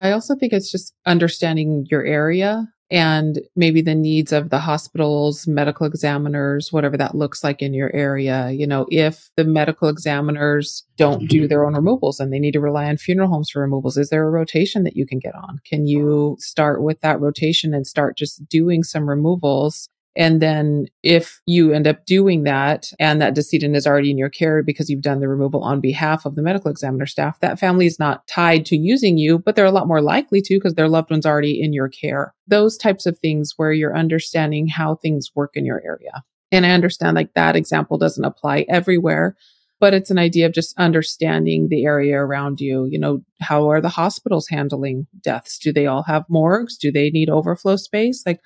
I also think it's just understanding your area and maybe the needs of the hospitals, medical examiners, whatever that looks like in your area. You know, if the medical examiners don't do their own removals and they need to rely on funeral homes for removals, is there a rotation that you can get on? Can you start with that rotation and start just doing some removals and then if you end up doing that and that decedent is already in your care because you've done the removal on behalf of the medical examiner staff, that family is not tied to using you, but they're a lot more likely to because their loved one's already in your care. Those types of things where you're understanding how things work in your area. And I understand like that example doesn't apply everywhere, but it's an idea of just understanding the area around you. You know, how are the hospitals handling deaths? Do they all have morgues? Do they need overflow space? Like,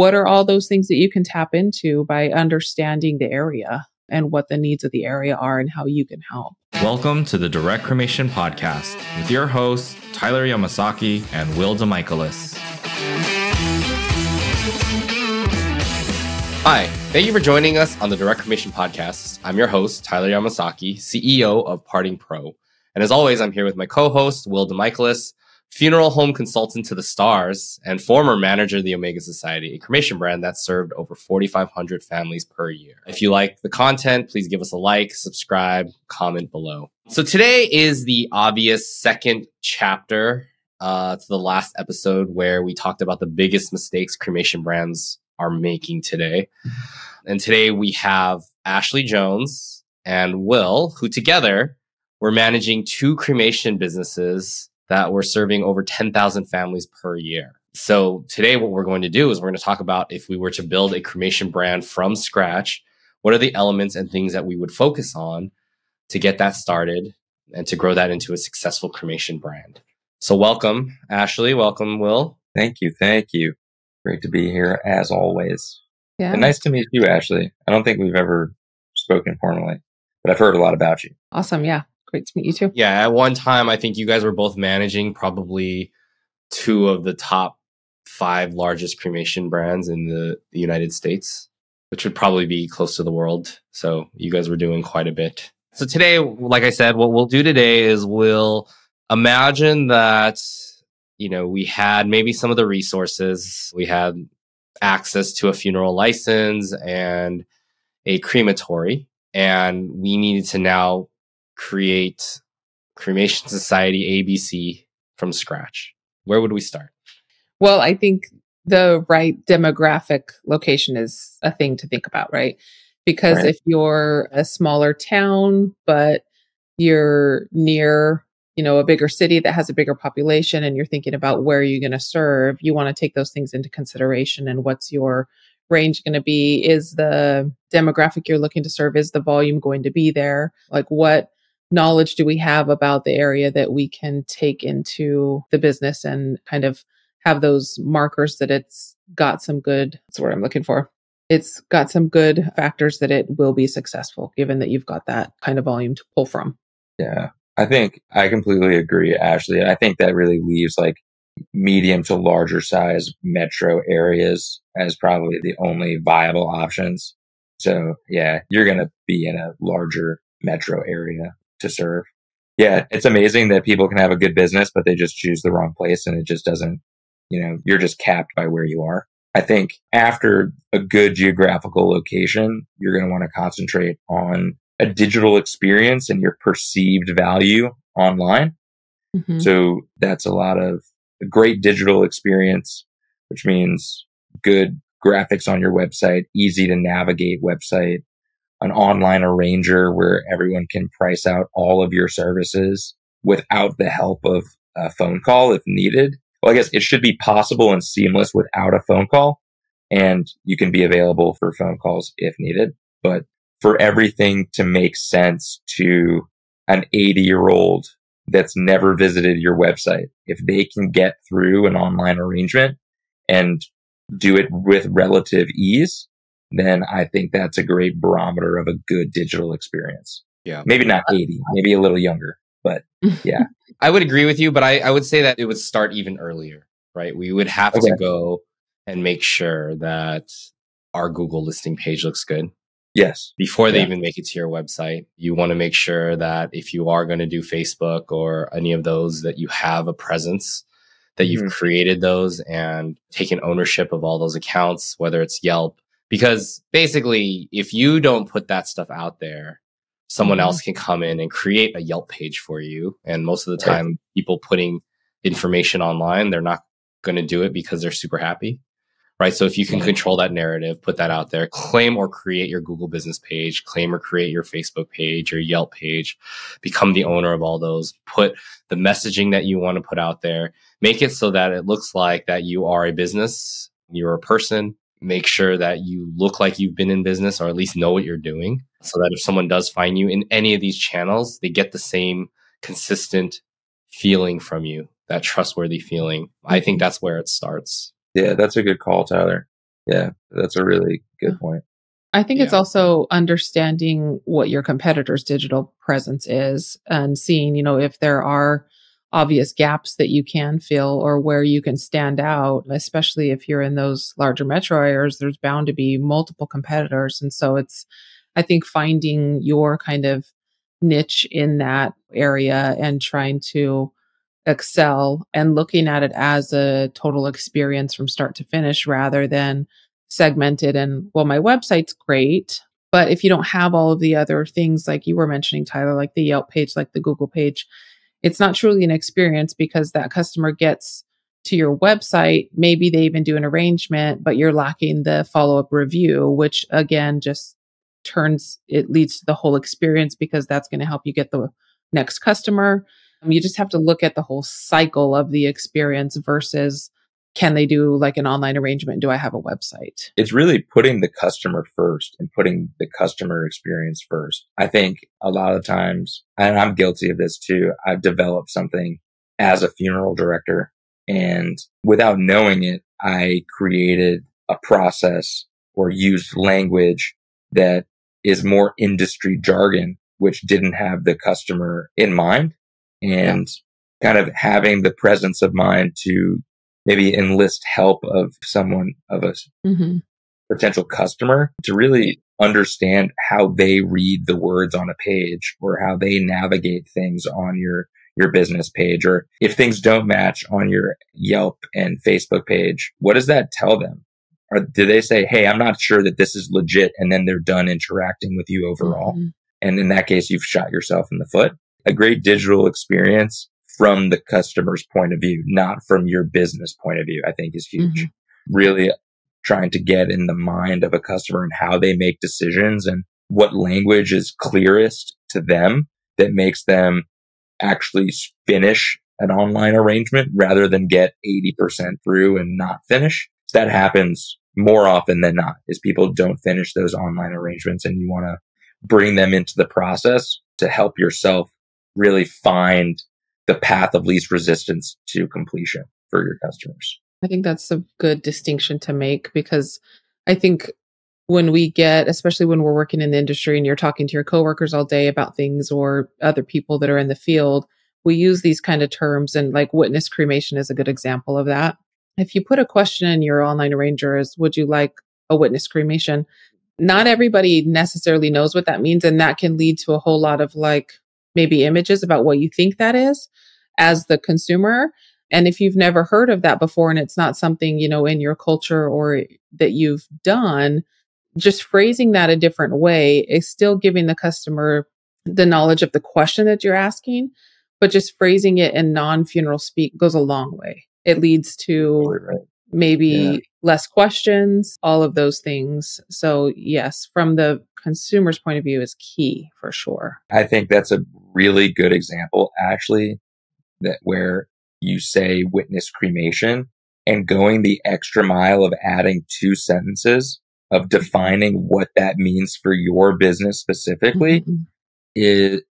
what are all those things that you can tap into by understanding the area and what the needs of the area are and how you can help? Welcome to the Direct Cremation Podcast with your hosts, Tyler Yamasaki and Will DeMichaelis. Hi, thank you for joining us on the Direct Cremation Podcast. I'm your host, Tyler Yamasaki, CEO of Parting Pro. And as always, I'm here with my co-host, Will DeMichaelis, funeral home consultant to the stars, and former manager of the Omega Society, a cremation brand that served over 4,500 families per year. If you like the content, please give us a like, subscribe, comment below. So today is the obvious second chapter uh, to the last episode where we talked about the biggest mistakes cremation brands are making today. And today we have Ashley Jones and Will, who together were managing two cremation businesses that we're serving over 10,000 families per year. So today, what we're going to do is we're going to talk about if we were to build a cremation brand from scratch, what are the elements and things that we would focus on to get that started and to grow that into a successful cremation brand. So welcome, Ashley. Welcome, Will. Thank you. Thank you. Great to be here as always. Yeah. And nice to meet you, Ashley. I don't think we've ever spoken formally, but I've heard a lot about you. Awesome. Yeah. Great to meet you too. Yeah, at one time, I think you guys were both managing probably two of the top five largest cremation brands in the, the United States, which would probably be close to the world. So you guys were doing quite a bit. So today, like I said, what we'll do today is we'll imagine that, you know, we had maybe some of the resources, we had access to a funeral license and a crematory, and we needed to now create Cremation Society ABC from scratch? Where would we start? Well, I think the right demographic location is a thing to think about, right? Because right. if you're a smaller town, but you're near, you know, a bigger city that has a bigger population and you're thinking about where you're going to serve, you want to take those things into consideration and what's your range going to be? Is the demographic you're looking to serve, is the volume going to be there? Like what knowledge do we have about the area that we can take into the business and kind of have those markers that it's got some good that's what I'm looking for. It's got some good factors that it will be successful given that you've got that kind of volume to pull from. Yeah. I think I completely agree, Ashley. I think that really leaves like medium to larger size metro areas as probably the only viable options. So yeah, you're going to be in a larger metro area to serve. Yeah, it's amazing that people can have a good business, but they just choose the wrong place and it just doesn't, you know, you're just capped by where you are. I think after a good geographical location, you're going to want to concentrate on a digital experience and your perceived value online. Mm-hmm. So that's a lot of a great digital experience, which means good graphics on your website, easy to navigate website, an online arranger where everyone can price out all of your services without the help of a phone call if needed. Well, I guess it should be possible and seamless without a phone call. And you can be available for phone calls if needed. But for everything to make sense to an 80 year old that's never visited your website, if they can get through an online arrangement and do it with relative ease, then I think that's a great barometer of a good digital experience. Yeah. Maybe not 80, maybe a little younger, but yeah. I would agree with you, but I, I would say that it would start even earlier, right? We would have okay. to go and make sure that our Google listing page looks good. Yes. Before they yeah. even make it to your website, you want to make sure that if you are going to do Facebook or any of those, that you have a presence that you've Mhm. created those and taken ownership of all those accounts, whether it's Yelp. Because basically, if you don't put that stuff out there, someone Mhm. else can come in and create a Yelp page for you. And most of the Right. time, people putting information online, they're not going to do it because they're super happy. Right. So if you can Right. control that narrative, put that out there, claim or create your Google business page, claim or create your Facebook page your Yelp page, become the owner of all those, put the messaging that you want to put out there, make it so that it looks like that you are a business, you're a person, make sure that you look like you've been in business or at least know what you're doing so that if someone does find you in any of these channels, they get the same consistent feeling from you, that trustworthy feeling. I think that's where it starts. Yeah, that's a good call, Tyler. Yeah, that's a really good point. I think it's also understanding what your competitor's digital presence is and seeing, you know, if there are obvious gaps that you can fill or where you can stand out, especially if you're in those larger metro areas, there's bound to be multiple competitors. And so it's, I think, finding your kind of niche in that area and trying to excel and looking at it as a total experience from start to finish rather than segmented and well my website's great but if you don't have all of the other things like you were mentioning Tyler like the Yelp page like the Google page it's not truly an experience because that customer gets to your website. Maybe they even do an arrangement but you're lacking the follow-up review which again just turns it leads to the whole experience because that's going to help you get the next customer. You just have to look at the whole cycle of the experience versus can they do like an online arrangement? Do I have a website? It's really putting the customer first and putting the customer experience first. I think a lot of times, and I'm guilty of this too, I've developed something as a funeral director and without knowing it, I created a process or used language that is more industry jargon, which didn't have the customer in mind and kind of having the presence of mind to maybe enlist help of someone of a Mm-hmm. potential customer to really understand how they read the words on a page or how they navigate things on your your business page or if things don't match on your Yelp and Facebook page what does that tell them or do they say hey I'm not sure that this is legit and then they're done interacting with you overall Mhm. and in that case you've shot yourself in the foot a great digital experience from the customer's point of view not from your business point of view I think is huge Mhm. really trying to get in the mind of a customer and how they make decisions and what language is clearest to them that makes them actually finish an online arrangement rather than get 80% through and not finish. That happens more often than not is people don't finish those online arrangements and you want to bring them into the process to help yourself really find the path of least resistance to completion for your customers. I think that's a good distinction to make because I think when we get, especially when we're working in the industry and you're talking to your coworkers all day about things or other people that are in the field, we use these kind of terms and like witness cremation is a good example of that. If you put a question in your online arranger as would you like a witness cremation? Not everybody necessarily knows what that means. And that can lead to a whole lot of like maybe images about what you think that is as the consumer. And if you've never heard of that before and it's not something, you know, in your culture or that you've done, just phrasing that a different way is still giving the customer the knowledge of the question that you're asking, but just phrasing it in non funeral speak goes a long way. It leads to Right. maybe Yeah. Less questions, all of those things. So, yes, from the consumer's point of view is key for sure. I think that's a really good example, actually, that where you say witness cremation and going the extra mile of adding two sentences of defining what that means for your business specifically Mhm. it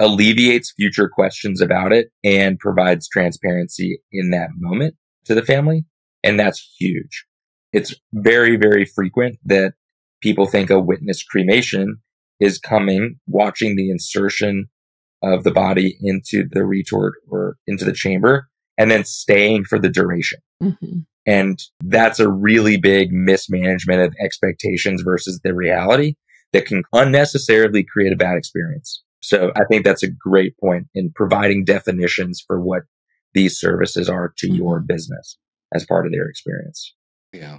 alleviates future questions about it and provides transparency in that moment to the family. And that's huge. It's very, very frequent that people think a witness cremation is coming, watching the insertion of the body into the retort or into the chamber and then staying for the duration. Mhm. And that's a really big mismanagement of expectations versus the reality that can unnecessarily create a bad experience. So I think that's a great point in providing definitions for what these services are to your business as part of their experience. Yeah.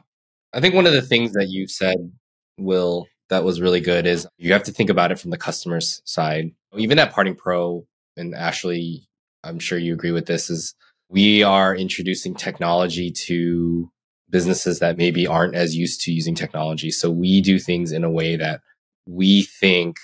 I think one of the things that you said, Will, that was really good is you have to think about it from the customer's side. Even at Parting Pro, and Ashley, I'm sure you agree with this, is we are introducing technology to businesses that maybe aren't as used to using technology. So we do things in a way that we think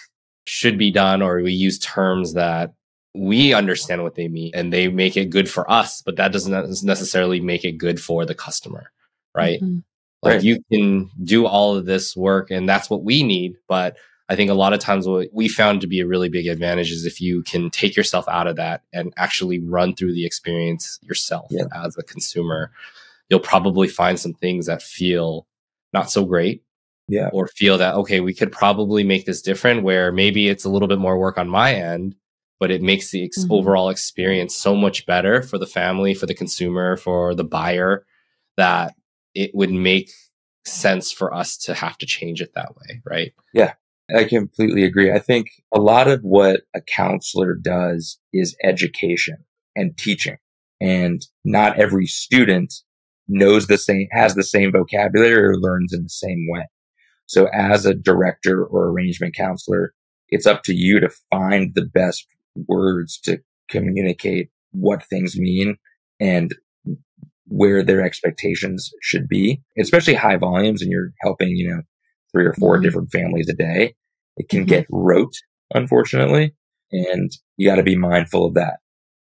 should be done, or we use terms that we understand what they mean and they make it good for us, but that doesn't necessarily make it good for the customer, right? Mm-hmm. Like right. you can do all of this work and that's what we need. But I think a lot of times what we found to be a really big advantage is if you can take yourself out of that and actually run through the experience yourself yeah. as a consumer, you'll probably find some things that feel not so great. Yeah. Or feel that, okay, we could probably make this different where maybe it's a little bit more work on my end, but it makes the ex- mm-hmm. overall experience so much better for the family, for the consumer, for the buyer that it would make sense for us to have to change it that way, right? Yeah, I completely agree. I think a lot of what a counselor does is education and teaching. And not every student knows the same, has the same vocabulary or learns in the same way. So as a director or arrangement counselor, it's up to you to find the best words to communicate what things mean and where their expectations should be, especially high volumes and you're helping, you know, three or 4 mm-hmm. different families a day. It can mm-hmm. get rote, unfortunately, and you got to be mindful of that.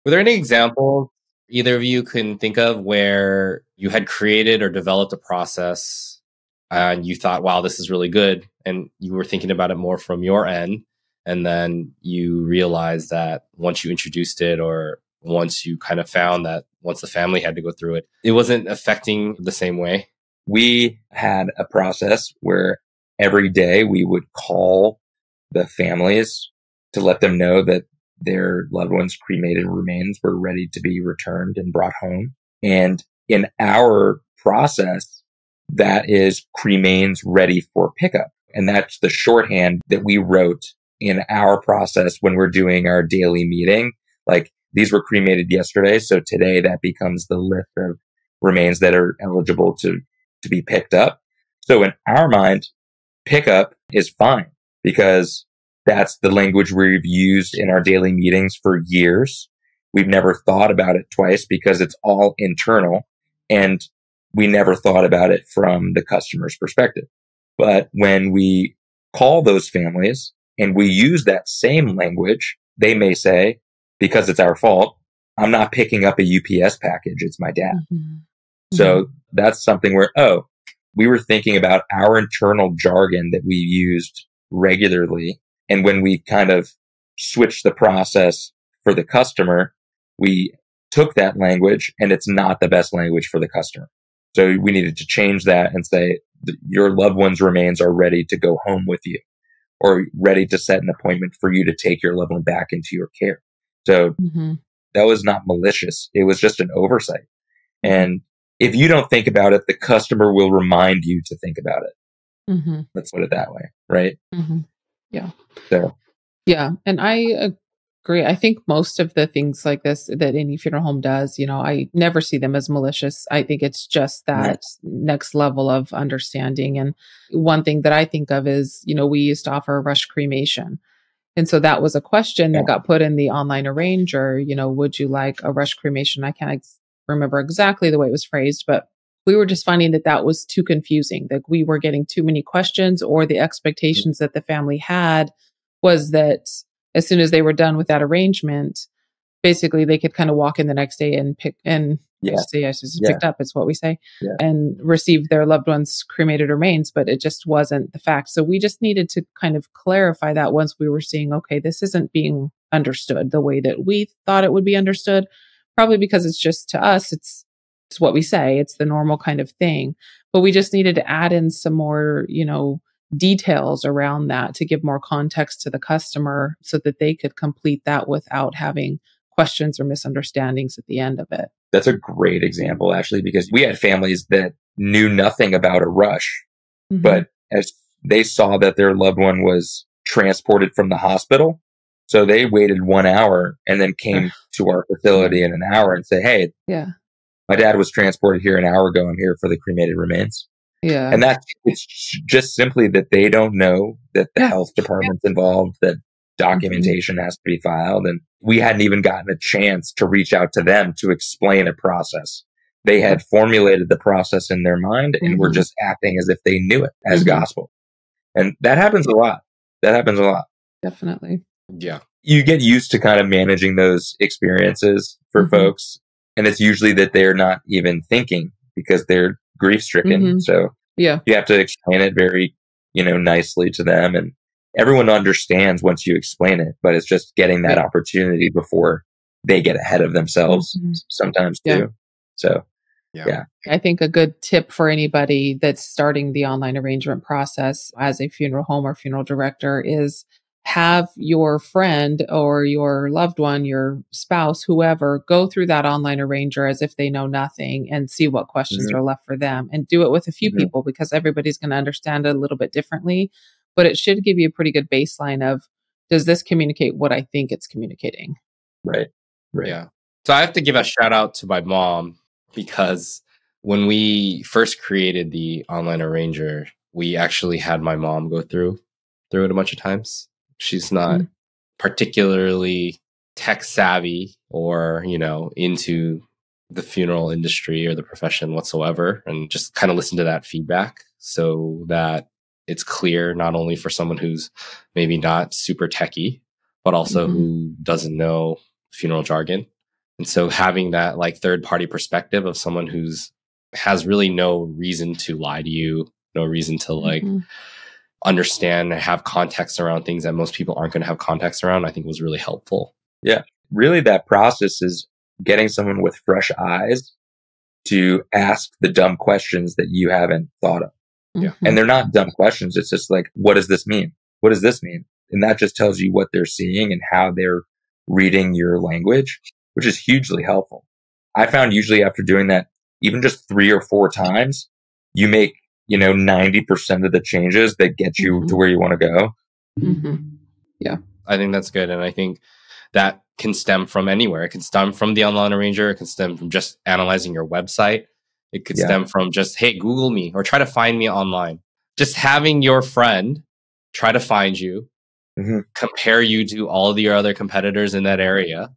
Were there any examples either of you can think of where you had created or developed a process and you thought, wow, this is really good. And you were thinking about it more from your end. And then you realized that once you introduced it or once you kind of found that once the family had to go through it, it wasn't affecting the same way? We had a process where every day we would call the families to let them know that their loved ones' cremated remains were ready to be returned and brought home. And in our process, that is cremains ready for pickup. And that's the shorthand that we wrote in our process when we're doing our daily meeting. Like these were cremated yesterday. So today that becomes the list of remains that are eligible to, to be picked up. So in our mind, pickup is fine because that's the language we've used in our daily meetings for years. We've never thought about it twice because it's all internal and we never thought about it from the customer's perspective. But when we call those families and we use that same language, they may say, because it's our fault. I'm not picking up a UPS package. It's my dad. Mm-hmm. So mm-hmm. that's something where, oh, we were thinking about our internal jargon that we used regularly. And when we kind of switched the process for the customer, we took that language and it's not the best language for the customer. So we needed to change that and say your loved one's remains are ready to go home with you or ready to set an appointment for you to take your loved one back into your care. So mm-hmm. that was not malicious. It was just an oversight. And if you don't think about it, the customer will remind you to think about it. Mm-hmm. Let's put it that way. Right. Mm-hmm. Yeah. So, yeah. And I agree. I think most of the things like this that any funeral home does, you know, I never see them as malicious. I think it's just that next level of understanding. And one thing that I think of is, you know, we used to offer rush cremation. And so that was a question that got put in the online arranger. You know, would you like a rush cremation? I can't ex- remember exactly the way it was phrased, but we were just finding that that was too confusing, that we were getting too many questions, or the mm-hmm. expectations that the family had was that as soon as they were done with that arrangement, basically they could kind of walk in the next day and pick and yeah. say yes, it's yeah. picked up it's what we say yeah. and receive their loved ones cremated remains but it just wasn't the fact so we just needed to kind of clarify that once we were seeing okay this isn't being understood the way that we thought it would be understood probably because it's just to us it's it's what we say it's the normal kind of thing but we just needed to add in some more you know details around that to give more context to the customer so that they could complete that without having questions or misunderstandings at the end of it. That's a great example, Ashley, because we had families that knew nothing about a rush, mm-hmm. but as they saw that their loved one was transported from the hospital, So they waited one hour and then came to our facility in an hour and say, Hey, Yeah. my dad was transported here an hour ago. I'm here for the cremated remains. Yeah. And that's it's just simply that they don't know that the health department's involved, that documentation has to be filed. And we hadn't even gotten a chance to reach out to them to explain a process. They had formulated the process in their mind and were Mhm. just acting as if they knew it as Mhm. gospel. And that happens a lot. That happens a lot. Definitely. Yeah. You get used to kind of managing those experiences for Mhm. folks. And it's usually that they're not even thinking because they're grief stricken. Mhm. So Yeah. you have to explain it very, you know, nicely to them. And everyone understands once you explain it, but it's just getting that Right. opportunity before they get ahead of themselves Mhm. sometimes Yeah. too. So Yeah. Yeah. I think a good tip for anybody that's starting the online arrangement process as a funeral home or funeral director is have your friend or your loved one, your spouse, whoever, go through that online arranger as if they know nothing and see what questions Mhm. are left for them and do it with a few Mhm. people because everybody's going to understand it a little bit differently. But it should give you a pretty good baseline of does this communicate what I think it's communicating? right. Right. Yeah. So I have to give a shout out to my mom because when we first created the online arranger, we actually had my mom go through through it a bunch of times. She's not Mm. particularly tech savvy or, you know, into the funeral industry or the profession whatsoever and just kind of listen to that feedback so that it's clear not only for someone who's maybe not super techy but also Mhm. who doesn't know funeral jargon and so having that like third party perspective of someone who's has really no reason to lie to you no reason to like Mhm. understand and have context around things that most people aren't going to have context around i think was really helpful Yeah. Really that process is getting someone with fresh eyes to ask the dumb questions that you haven't thought of. Yeah. And they're not dumb questions. It's just like, what does this mean? What does this mean? And that just tells you what they're seeing and how they're reading your language, which is hugely helpful. I found usually after doing that, even just three or four times, you make, you know, 90% of the changes that get you Mhm. to where you want to go. Mhm. I think that's good. And I think that can stem from anywhere. It can stem from the online arranger. It can stem from just analyzing your website. It could Yeah. stem from just, hey, Google me or try to find me online. Just having your friend try to find you, Mhm. compare you to all of your other competitors in that area,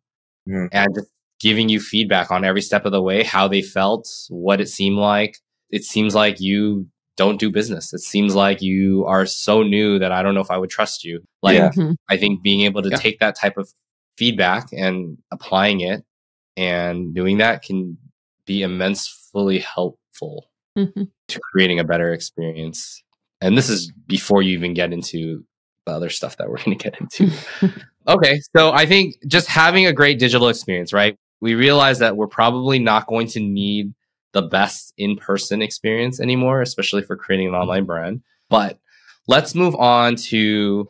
Mhm. and just giving you feedback on every step of the way, how they felt, what it seemed like. It seems like you don't do business. It seems like you are so new that I don't know if I would trust you. Like, Yeah. Mhm. I think being able to Yeah. take that type of feedback and applying it and doing that can be immensely helpful Mhm. to creating a better experience. And this is before you even get into the other stuff that we're going to get into. okay. So I think just having a great digital experience, right? We realize that we're probably not going to need the best in person experience anymore, especially for creating an online brand. But let's move on to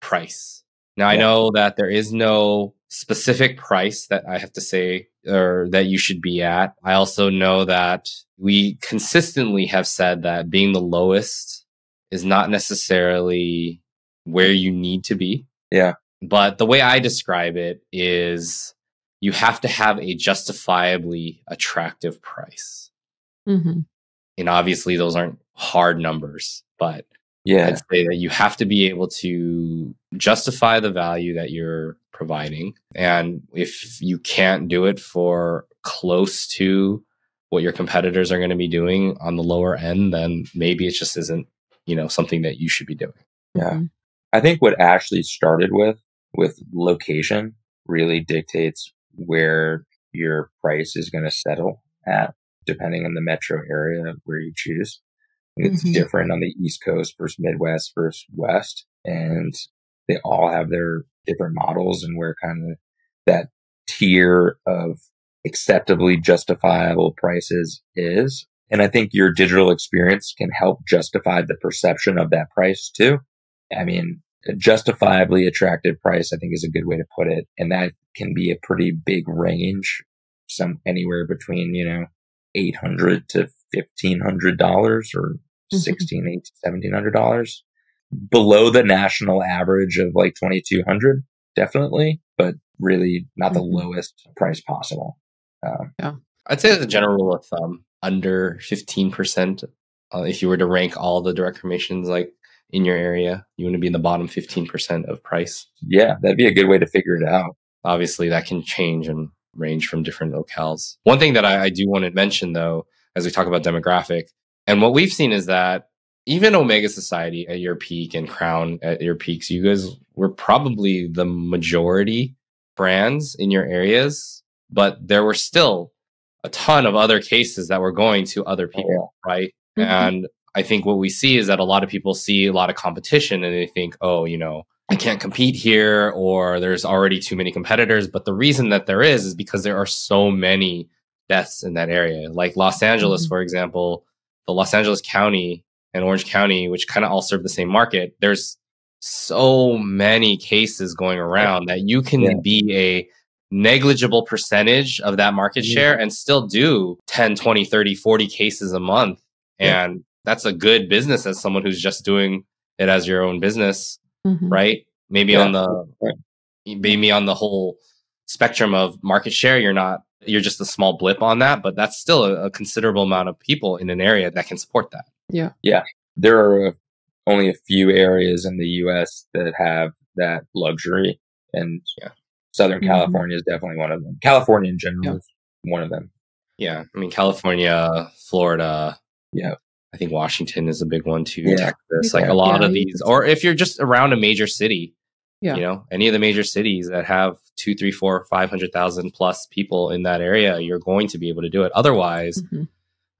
price. Now, I know that there is no specific price that I have to say or that you should be at. I also know that we consistently have said that being the lowest is not necessarily where you need to be. Yeah. But the way I describe it is you have to have a justifiably attractive price. Mhm. And obviously, those aren't hard numbers, but Yeah. I'd say that you have to be able to justify the value that you're providing. And if you can't do it for close to what your competitors are going to be doing on the lower end, then maybe it just isn't, you know, something that you should be doing. Yeah. Mhm. I think what Ashley started with, with location, really dictates where your price is going to settle at, depending on the metro area where you choose. It's Mhm. different on the East Coast versus Midwest versus West. And they all have their different models and where kind of that tier of acceptably justifiable prices is. And I think your digital experience can help justify the perception of that price too. I mean, a justifiably attractive price, I think is a good way to put it. And that can be a pretty big range, some anywhere between, you know, 800 to $1,500 or. 16, 18, $1,700 below the national average of like 2,200. definitely, but really not the Mhm. lowest price possible. Um, I'd say as a general rule of thumb, under 15%, uh, if you were to rank all the direct cremations like in your area, you want to be in the bottom 15% of price. yeah, that'd be a good way to figure it out. Obviously, that can change and range from different locales. One thing that I, I do want to mention, though, as we talk about demographic, and what we've seen is that even Omega Society at your peak and Crown at your peaks, you guys were probably the majority brands in your areas, but there were still a ton of other cases that were going to other people, right? Mhm. And I think what we see is that a lot of people see a lot of competition and they think, oh, you know, I can't compete here or there's already too many competitors. But the reason that there is is because there are so many deaths in that area. Like Los Angeles, Mhm. for example, the Los Angeles County and Orange County, which kind of all serve the same market, there's so many cases going around that you can Yeah. be a negligible percentage of that market Mhm. share and still do 10, 20, 30, 40 cases a month. Yeah. And that's a good business as someone who's just doing it as your own business, Mhm. right? Maybe Yeah. on the maybe on the whole spectrum of market share, you're not you're just a small blip on that, but that's still a, a considerable amount of people in an area that can support that. Yeah. Yeah. There are uh, only a few areas in the U.S. that have that luxury, and Yeah. Southern Mhm. California is definitely one of them. California in general Yeah. is one of them. Yeah. I mean California, Florida, Yeah. I think Washington is a big one too. Yeah. Texas, like a lot Yeah, of these, or if you're just around a major city, Yeah. you know, any of the major cities that have two, three, four, five hundred thousand plus people in that area, you're going to be able to do it. Otherwise, Mhm.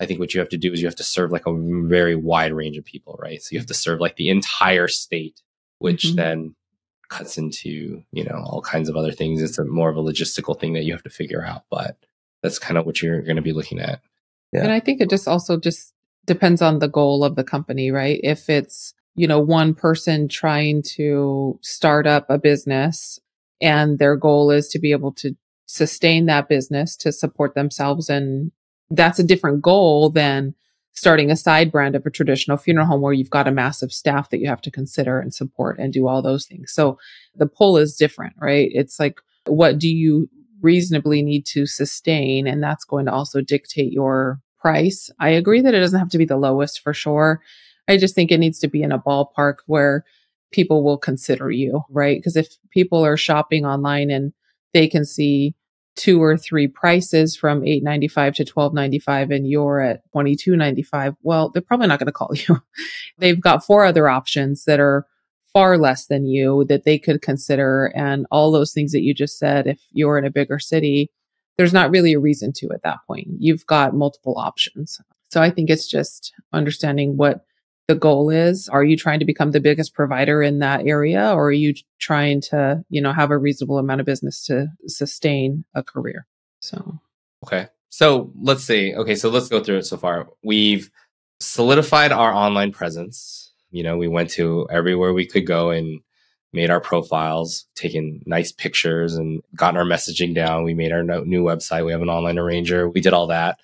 I think what you have to do is you have to serve like a very wide range of people, right? So you have to serve like the entire state, which Mhm. then cuts into, you know, all kinds of other things. It's a more of a logistical thing that you have to figure out, but that's kind of what you're going to be looking at. Yeah. And I think it just also just depends on the goal of the company, right? If it's, you know, one person trying to start up a business and their goal is to be able to sustain that business to support themselves and that's a different goal than starting a side brand of a traditional funeral home where you've got a massive staff that you have to consider and support and do all those things. So the pull is different, right? It's like what do you reasonably need to sustain and that's going to also dictate your price. I agree that it doesn't have to be the lowest for sure. I just think it needs to be in a ballpark where people will consider you, right? Because if people are shopping online and they can see two or three prices from 895 to 1295 and you're at 2295 well they're probably not going to call you. They've got four other options that are far less than you that they could consider and all those things that you just said if you're in a bigger city there's not really a reason to at that point. You've got multiple options. So i think it's just understanding what the goal is are you trying to become the biggest provider in that area or are you trying to you know have a reasonable amount of business to sustain a career so Okay. So let's see. Okay. So let's go through it so far. We've solidified our online presence. You know, we went to everywhere we could go and made our profiles, taken nice pictures and gotten our messaging down. We made our new website. We have an online arranger. We did all that.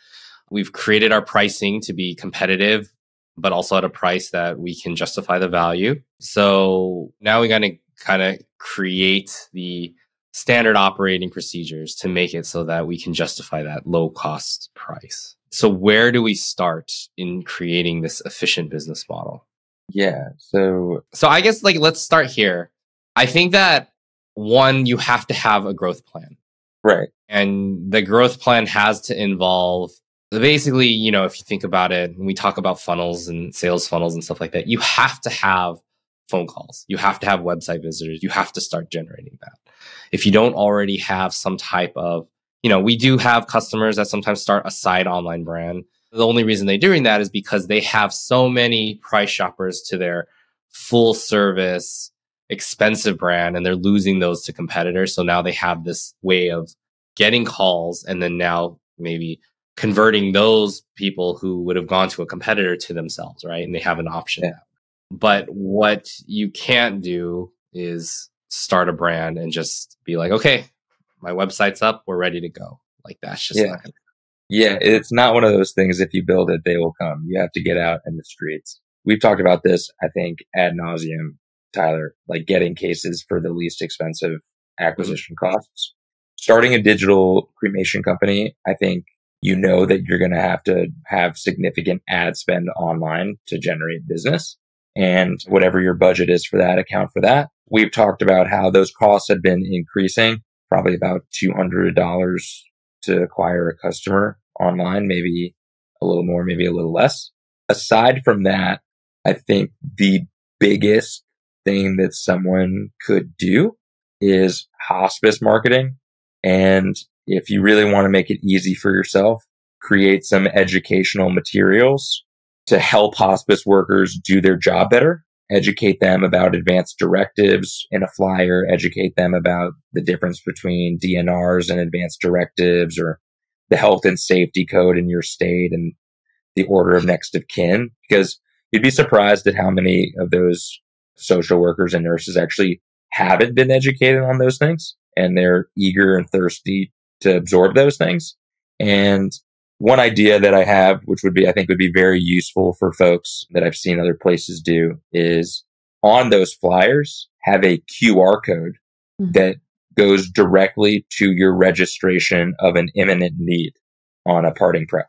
We've created our pricing to be competitive, but also at a price that we can justify the value. So now we got to kind of create the standard operating procedures to make it so that we can justify that low cost price. So where do we start in creating this efficient business model? Yeah. So So I guess like let's start here. I think that one you have to have a growth plan. right. And the growth plan has to involve basically, you know, if you think about it, when we talk about funnels and sales funnels and stuff like that, you have to have phone calls. You have to have website visitors. You have to start generating that. If you don't already have some type of, you know, we do have customers that sometimes start a side online brand. The only reason they're doing that is because they have so many price shoppers to their full service, expensive brand and they're losing those to competitors. So now they have this way of getting calls and then now maybe converting those people who would have gone to a competitor to themselves, right? And they have an option Yeah. But what you can't do is start a brand and just be like, okay, my website's up, we're ready to go. Like that's just Yeah. not gonna Yeah, it's not one of those things. If you build it, they will come. You have to get out in the streets. We've talked about this, I think, ad nauseum, Tyler, like getting cases for the least expensive mm-hmm. acquisition costs. Starting a digital cremation company, I think you know that you're going to have to have significant ad spend online to generate business and whatever your budget is for that, account for that. We've talked about how those costs have been increasing, probably about $200 to acquire a customer online, maybe a little more, maybe a little less. Aside from that, I think the biggest thing that someone could do is hospice marketing. And if you really want to make it easy for yourself, create some educational materials to help hospice workers do their job better, educate them about advanced directives in a flyer, educate them about the difference between DNRs and advanced directives or the health and safety code in your state and the order of next of kin. Because you'd be surprised at how many of those social workers and nurses actually haven't been educated on those things and they're eager and thirsty to absorb those things. And one idea that I have, which would be, I think would be very useful for folks that I've seen other places do is on those flyers, have a QR code mm-hmm. that goes directly to your registration of an imminent need on a Parting Pro.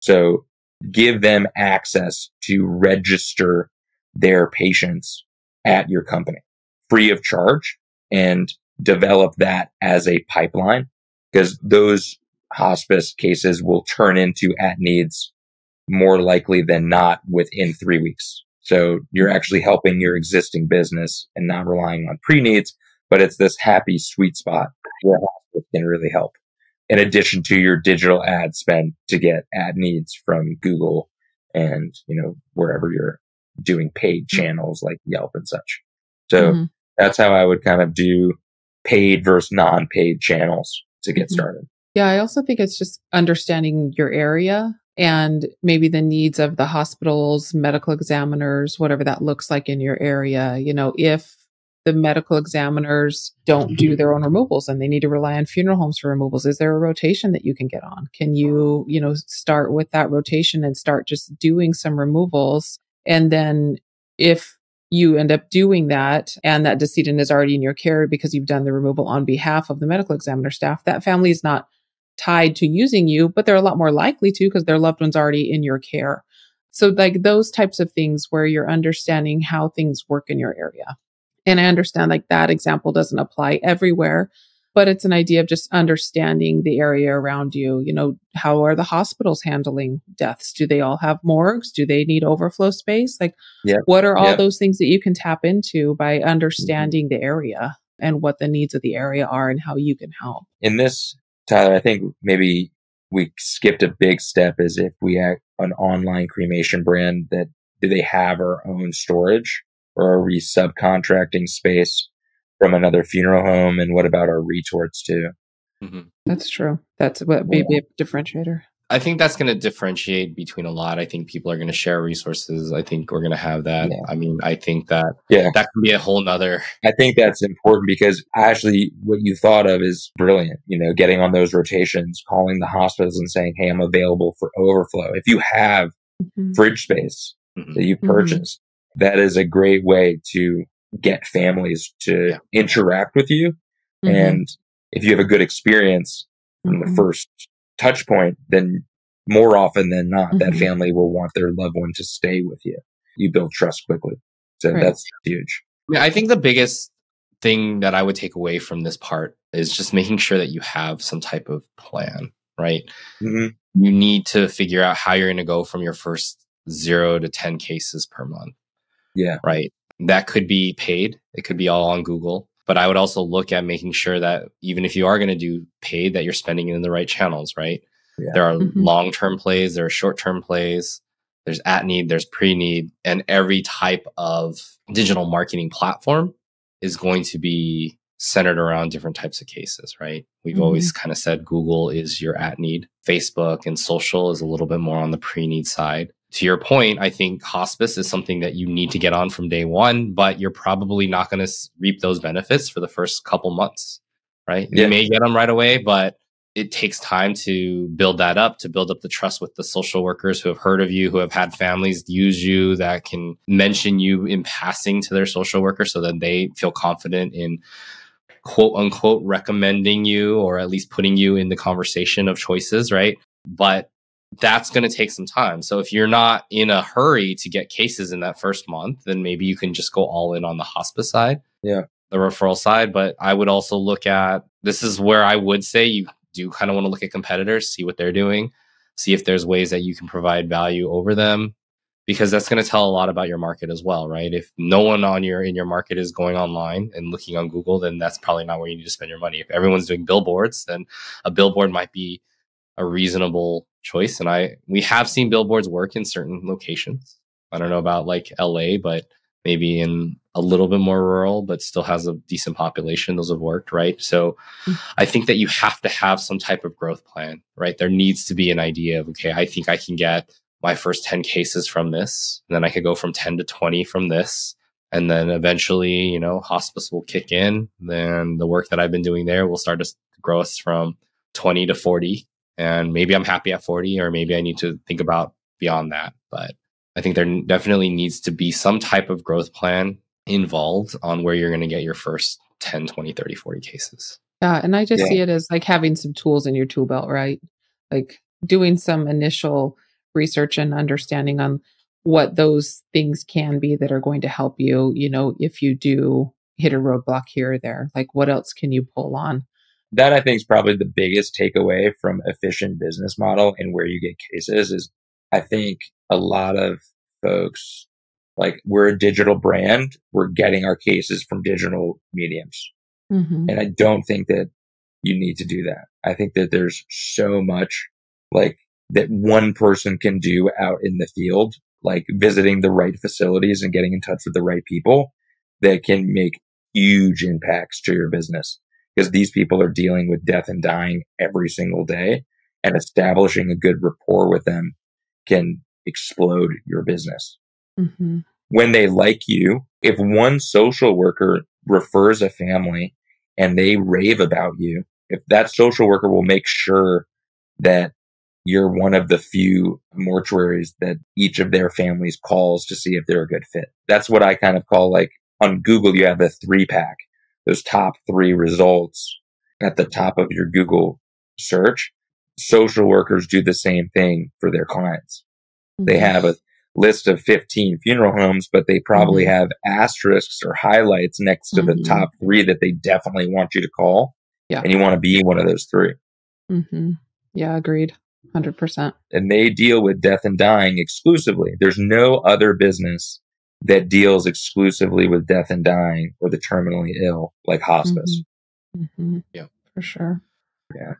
So give them access to register their patients at your company free of charge and develop that as a pipeline because those hospice cases will turn into at needs more likely than not within three weeks. So you're actually helping your existing business and not relying on pre needs, but it's this happy sweet spot where hospice can really help. In addition to your digital ad spend to get at needs from Google and, you know, wherever you're doing paid mm-hmm. channels like Yelp and such. So mm-hmm. that's how I would kind of do paid versus non paid channels to get mm-hmm. started. Yeah, I also think it's just understanding your area and maybe the needs of the hospitals, medical examiners, whatever that looks like in your area. You know, if the medical examiners don't do their own removals and they need to rely on funeral homes for removals, is there a rotation that you can get on? Can you, you know, start with that rotation and start just doing some removals? And then if you end up doing that and that decedent is already in your care because you've done the removal on behalf of the medical examiner staff, that family is not tied to using you, but they're a lot more likely to because their loved one's already in your care. So, like those types of things where you're understanding how things work in your area. And I understand like that example doesn't apply everywhere, but it's an idea of just understanding the area around you. You know, how are the hospitals handling deaths? Do they all have morgues? Do they need overflow space? Like, yep. what are all yep. those things that you can tap into by mm-hmm. understanding mm-hmm. the area and what the needs of the area are and how you can help? In this Tyler, I think maybe we skipped a big step is if we have an online cremation brand that do they have our own storage or are we subcontracting space from another funeral home? And what about our retorts too? Mm-hmm. That's true. That's what maybe yeah. a differentiator. I think that's going to differentiate between a lot. I think people are going to share resources. I think we're going to have that. Yeah. I mean, I think that yeah. that can be a whole nother. I think that's important because Ashley what you thought of is brilliant. You know, getting on those rotations, calling the hospitals and saying, Hey, I'm available for overflow. If you have mm-hmm. fridge space mm-hmm. that you mm-hmm. purchased, mm-hmm. that is a great way to get families to yeah. interact with you. Mm-hmm. And if you have a good experience in the mm-hmm. first touch point, then more often than not, mm-hmm. that family will want their loved one to stay with you. You build trust quickly. So right. that's huge. Yeah, I think the biggest thing that I would take away from this part is just making sure that you have some type of plan, right? Mm-hmm. You need to figure out how you're going to go from your first zero to 10 cases per month. Yeah. Right. That could be paid. It could be all on Google. But I would also look at making sure that even if you are going to do paid, that you're spending it in the right channels, right? Yeah. There are mm-hmm. long term plays, there are short term plays, there's at need, there's pre need, and every type of digital marketing platform is going to be centered around different types of cases, right? We've mm-hmm. always kind of said Google is your at need, Facebook and social is a little bit more on the pre need side to your point, I think hospice is something that you need to get on from day one, but you're probably not going to reap those benefits for the first couple months, right? Yeah. You may get them right away, but it takes time to build that up, to build up the trust with the social workers who have heard of you, who have had families use you, that can mention you in passing to their social worker so that they feel confident in quote unquote recommending you or at least putting you in the conversation of choices, right? But that's going to take some time. So if you're not in a hurry to get cases in that first month, then maybe you can just go all in on the hospice side. Yeah. The referral side. But I would also look at this is where I would say you do kind of want to look at competitors, see what they're doing, see if there's ways that you can provide value over them. Because that's going to tell a lot about your market as well, right? If no one on your in your market is going online and looking on Google, then that's probably not where you need to spend your money. If everyone's doing billboards, then a billboard might be a reasonable choice. And I we have seen billboards work in certain locations. I don't know about like LA, but maybe in a little bit more rural, but still has a decent population. Those have worked, right? So mm-hmm. I think that you have to have some type of growth plan, right? There needs to be an idea of, okay, I think I can get my first 10 cases from this. And then I could go from 10 to 20 from this. And then eventually, you know, hospice will kick in. Then the work that I've been doing there will start to grow us from 20 to 40 and maybe I'm happy at 40 or maybe I need to think about beyond that. But I think there definitely needs to be some type of growth plan involved on where you're going to get your first 10, 20, 30, 40 cases. Yeah. And I just yeah. see it as like having some tools in your tool belt, right? Like doing some initial research and understanding on what those things can be that are going to help you, you know, if you do hit a roadblock here or there, like what else can you pull on? That I think is probably the biggest takeaway from efficient business model and where you get cases is I think a lot of folks like we're a digital brand, we're getting our cases from digital mediums. Mm-hmm. And I don't think that you need to do that. I think that there's so much like that one person can do out in the field, like visiting the right facilities and getting in touch with the right people that can make huge impacts to your business because these people are dealing with death and dying every single day and establishing a good rapport with them can explode your business. Mm-hmm. When they like you, if one social worker refers a family and they rave about you, if that social worker will make sure that you're one of the few mortuaries that each of their families calls to see if they're a good fit. That's what I kind of call like on Google, you have a three pack those top three results at the top of your Google search, social workers do the same thing for their clients. Mm-hmm. They have a list of 15 funeral homes, but they probably mm-hmm. have asterisks or highlights next to mm-hmm. the top three that they definitely want you to call. Yeah. And you want to be one of those 3 mm-hmm. Yeah, agreed. 100%. And they deal with death and dying exclusively. There's no other business that deals exclusively with death and dying or the terminally ill, like hospice. Mm-hmm. Mm-hmm. Yeah, for sure. Yeah.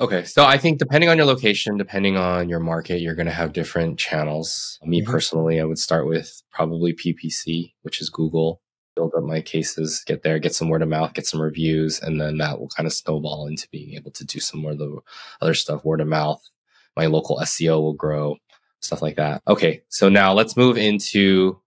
Okay. So I think depending on your location, depending on your market, you're going to have different channels. Me mm-hmm. personally, I would start with probably PPC, which is Google, build up my cases, get there, get some word of mouth, get some reviews, and then that will kind of snowball into being able to do some more of the other stuff, word of mouth. My local SEO will grow, stuff like that. Okay. So now let's move into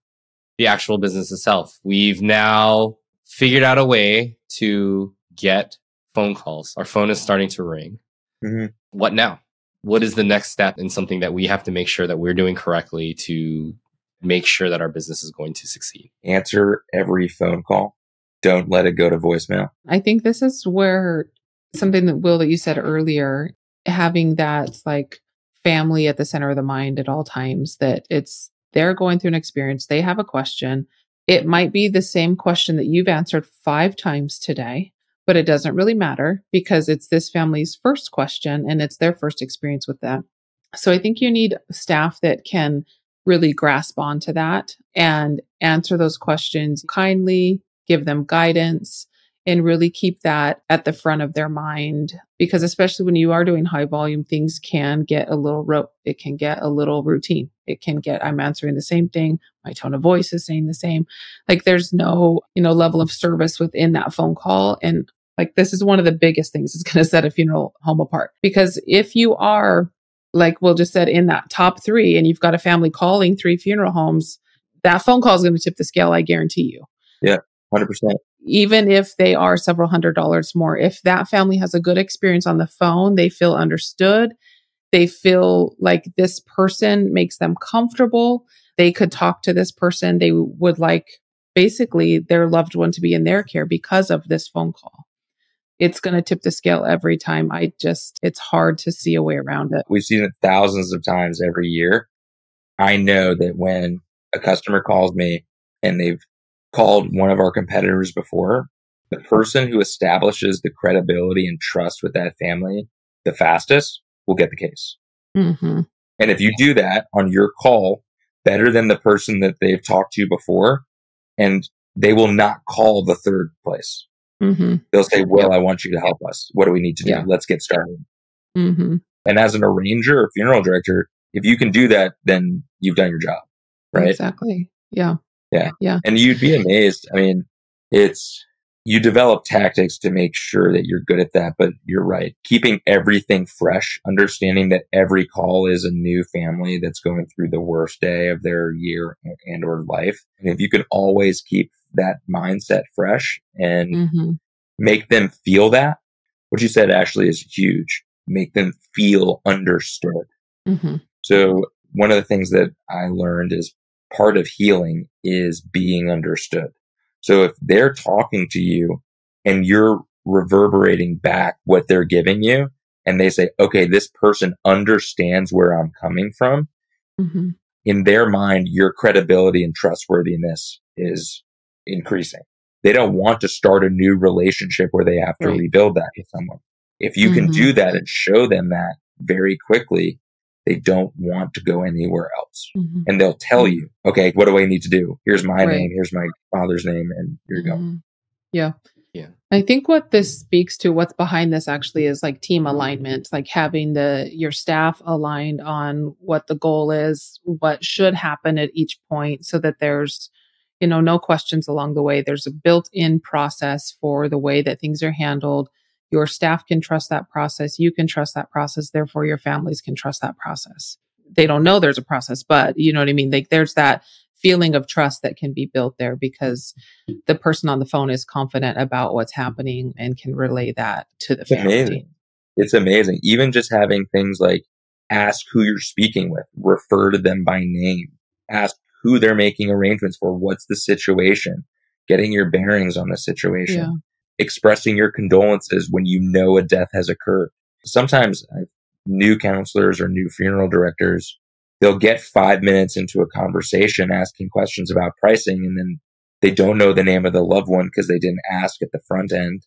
the actual business itself. We've now figured out a way to get phone calls. Our phone is starting to ring. Mm-hmm. What now? What is the next step in something that we have to make sure that we're doing correctly to make sure that our business is going to succeed? Answer every phone call. Don't let it go to voicemail. I think this is where something that Will that you said earlier, having that like family at the center of the mind at all times, that it's they're going through an experience, they have a question. It might be the same question that you've answered five times today, but it doesn't really matter because it's this family's first question and it's their first experience with that. So I think you need staff that can really grasp onto that and answer those questions kindly, give them guidance, and really keep that at the front of their mind because especially when you are doing high volume things can get a little rote it can get a little routine it can get i'm answering the same thing. My tone of voice is saying the same. Like there's no you know level of service within that phone call. And like this is one of the biggest things that's going to set a funeral home apart. Because if you are like Will just said in that top 3 and you've got a family calling three funeral homes that phone call is going to tip the scale i guarantee you. Yeah 100% even if they are several hundred dollars more. If that family has a good experience on the phone, they feel understood, they feel like this person makes them comfortable, they could talk to this person, they would like basically their loved one to be in their care because of this phone call. it's going to tip the scale every time. I just, it's hard to see a way around it. We've seen it thousands of times every year. I know that when a customer calls me and they've called one of our competitors before, the person who establishes the credibility and trust with that family the fastest will get the case. Mm-hmm. And if you do that on your call better than the person that they've talked to before, and they will not call the third place. Mm-hmm. They'll say, Will, I want you to help us. What do we need to do? Yeah. Let's get started. Mm-hmm. And as an arranger or funeral director, if you can do that, then you've done your job. Right. Exactly. Yeah. Yeah. Yeah. And you'd be amazed. I mean, it's, you develop tactics to make sure that you're good at that. But you're right. Keeping everything fresh, understanding that every call is a new family that's going through the worst day of their year and or life. And if you can always keep that mindset fresh and Mm-hmm. make them feel that, what you said Ashley, is huge. Make them feel understood. Mm-hmm. So one of the things that I learned is part of healing is being understood. So if they're talking to you and you're reverberating back what they're giving you and they say, okay, this person understands where I'm coming from Mm-hmm. in their mind, your credibility and trustworthiness is increasing. They don't want to start a new relationship where they have to Right. rebuild that with someone. If you can Mhm. do that and show them that very quickly, they don't want to go anywhere else. Mm-hmm. And they'll tell you, okay, what do I need to do? Here's my Right. name. Here's my father's name. And here you go. Yeah. Yeah. I think what this speaks to, what's behind this actually is like team alignment, like having the your staff aligned on what the goal is, what should happen at each point so that there's, you know, no questions along the way. There's a built-in process for the way that things are handled. Your staff can trust that process. You can trust that process. Therefore, your families can trust that process. They don't know there's a process, but you know what I mean? Like there's that feeling of trust that can be built there because the person on the phone is confident about what's happening and can relay that to the It's family. amazing. It's amazing. Even just having things like ask who you're speaking with, refer to them by name, ask who they're making arrangements for, what's the situation, getting your bearings on the situation. Expressing your condolences when you know a death has occurred. Sometimes uh, new counselors or new funeral directors, they'll get five minutes into a conversation asking questions about pricing and then they don't know the name of the loved one because they didn't ask at the front end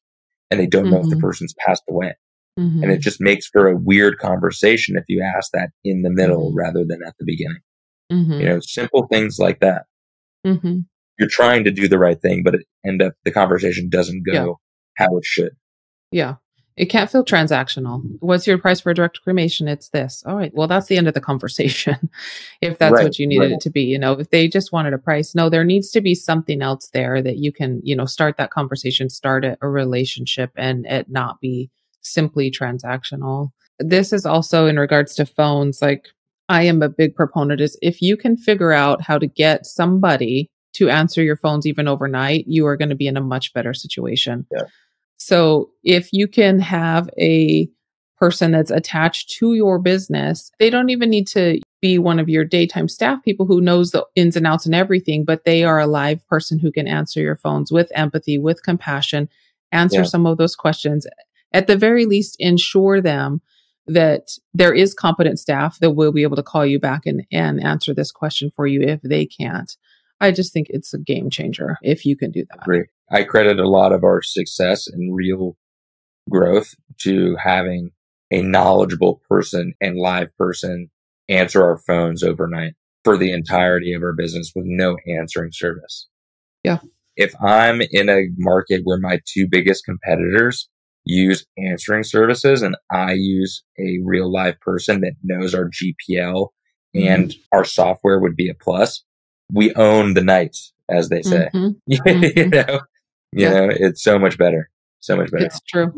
and they don't know if the Mhm. person's passed away. Mhm. And it just makes for a weird conversation if you ask that in the middle Mhm. rather than at the beginning. Mhm. You know, simple things like that. You're trying to do the right thing, but it end up the conversation doesn't go Yeah. how it should. Yeah. It can't feel transactional. What's your price for a direct cremation? It's this. All right. Well, that's the end of the conversation. if that's Right, what you needed right. it to be, you know, if they just wanted a price, no, there needs to be something else there that you can, you know, start that conversation, start a, a relationship and it not be simply transactional. This is also in regards to phones. Like I am a big proponent is if you can figure out how to get somebody to answer your phones even overnight, you are going to be in a much better situation. Yeah. So if you can have a person that's attached to your business, they don't even need to be one of your daytime staff people who knows the ins and outs and everything, but they are a live person who can answer your phones with empathy, with compassion, answer Yeah. some of those questions. At the very least, ensure them that there is competent staff that will be able to call you back and, and answer this question for you if they can't. I just think it's a game changer if you can do that. Great. I credit a lot of our success and real growth to having a knowledgeable person and live person answer our phones overnight for the entirety of our business with no answering service. Yeah. If I'm in a market where my two biggest competitors use answering services and I use a real live person that knows our GPL and mm-hmm. our software would be a plus, we own the night, as they say. Mhm. you Mhm. know, you Yeah. know, it's so much better, so much better. It's true.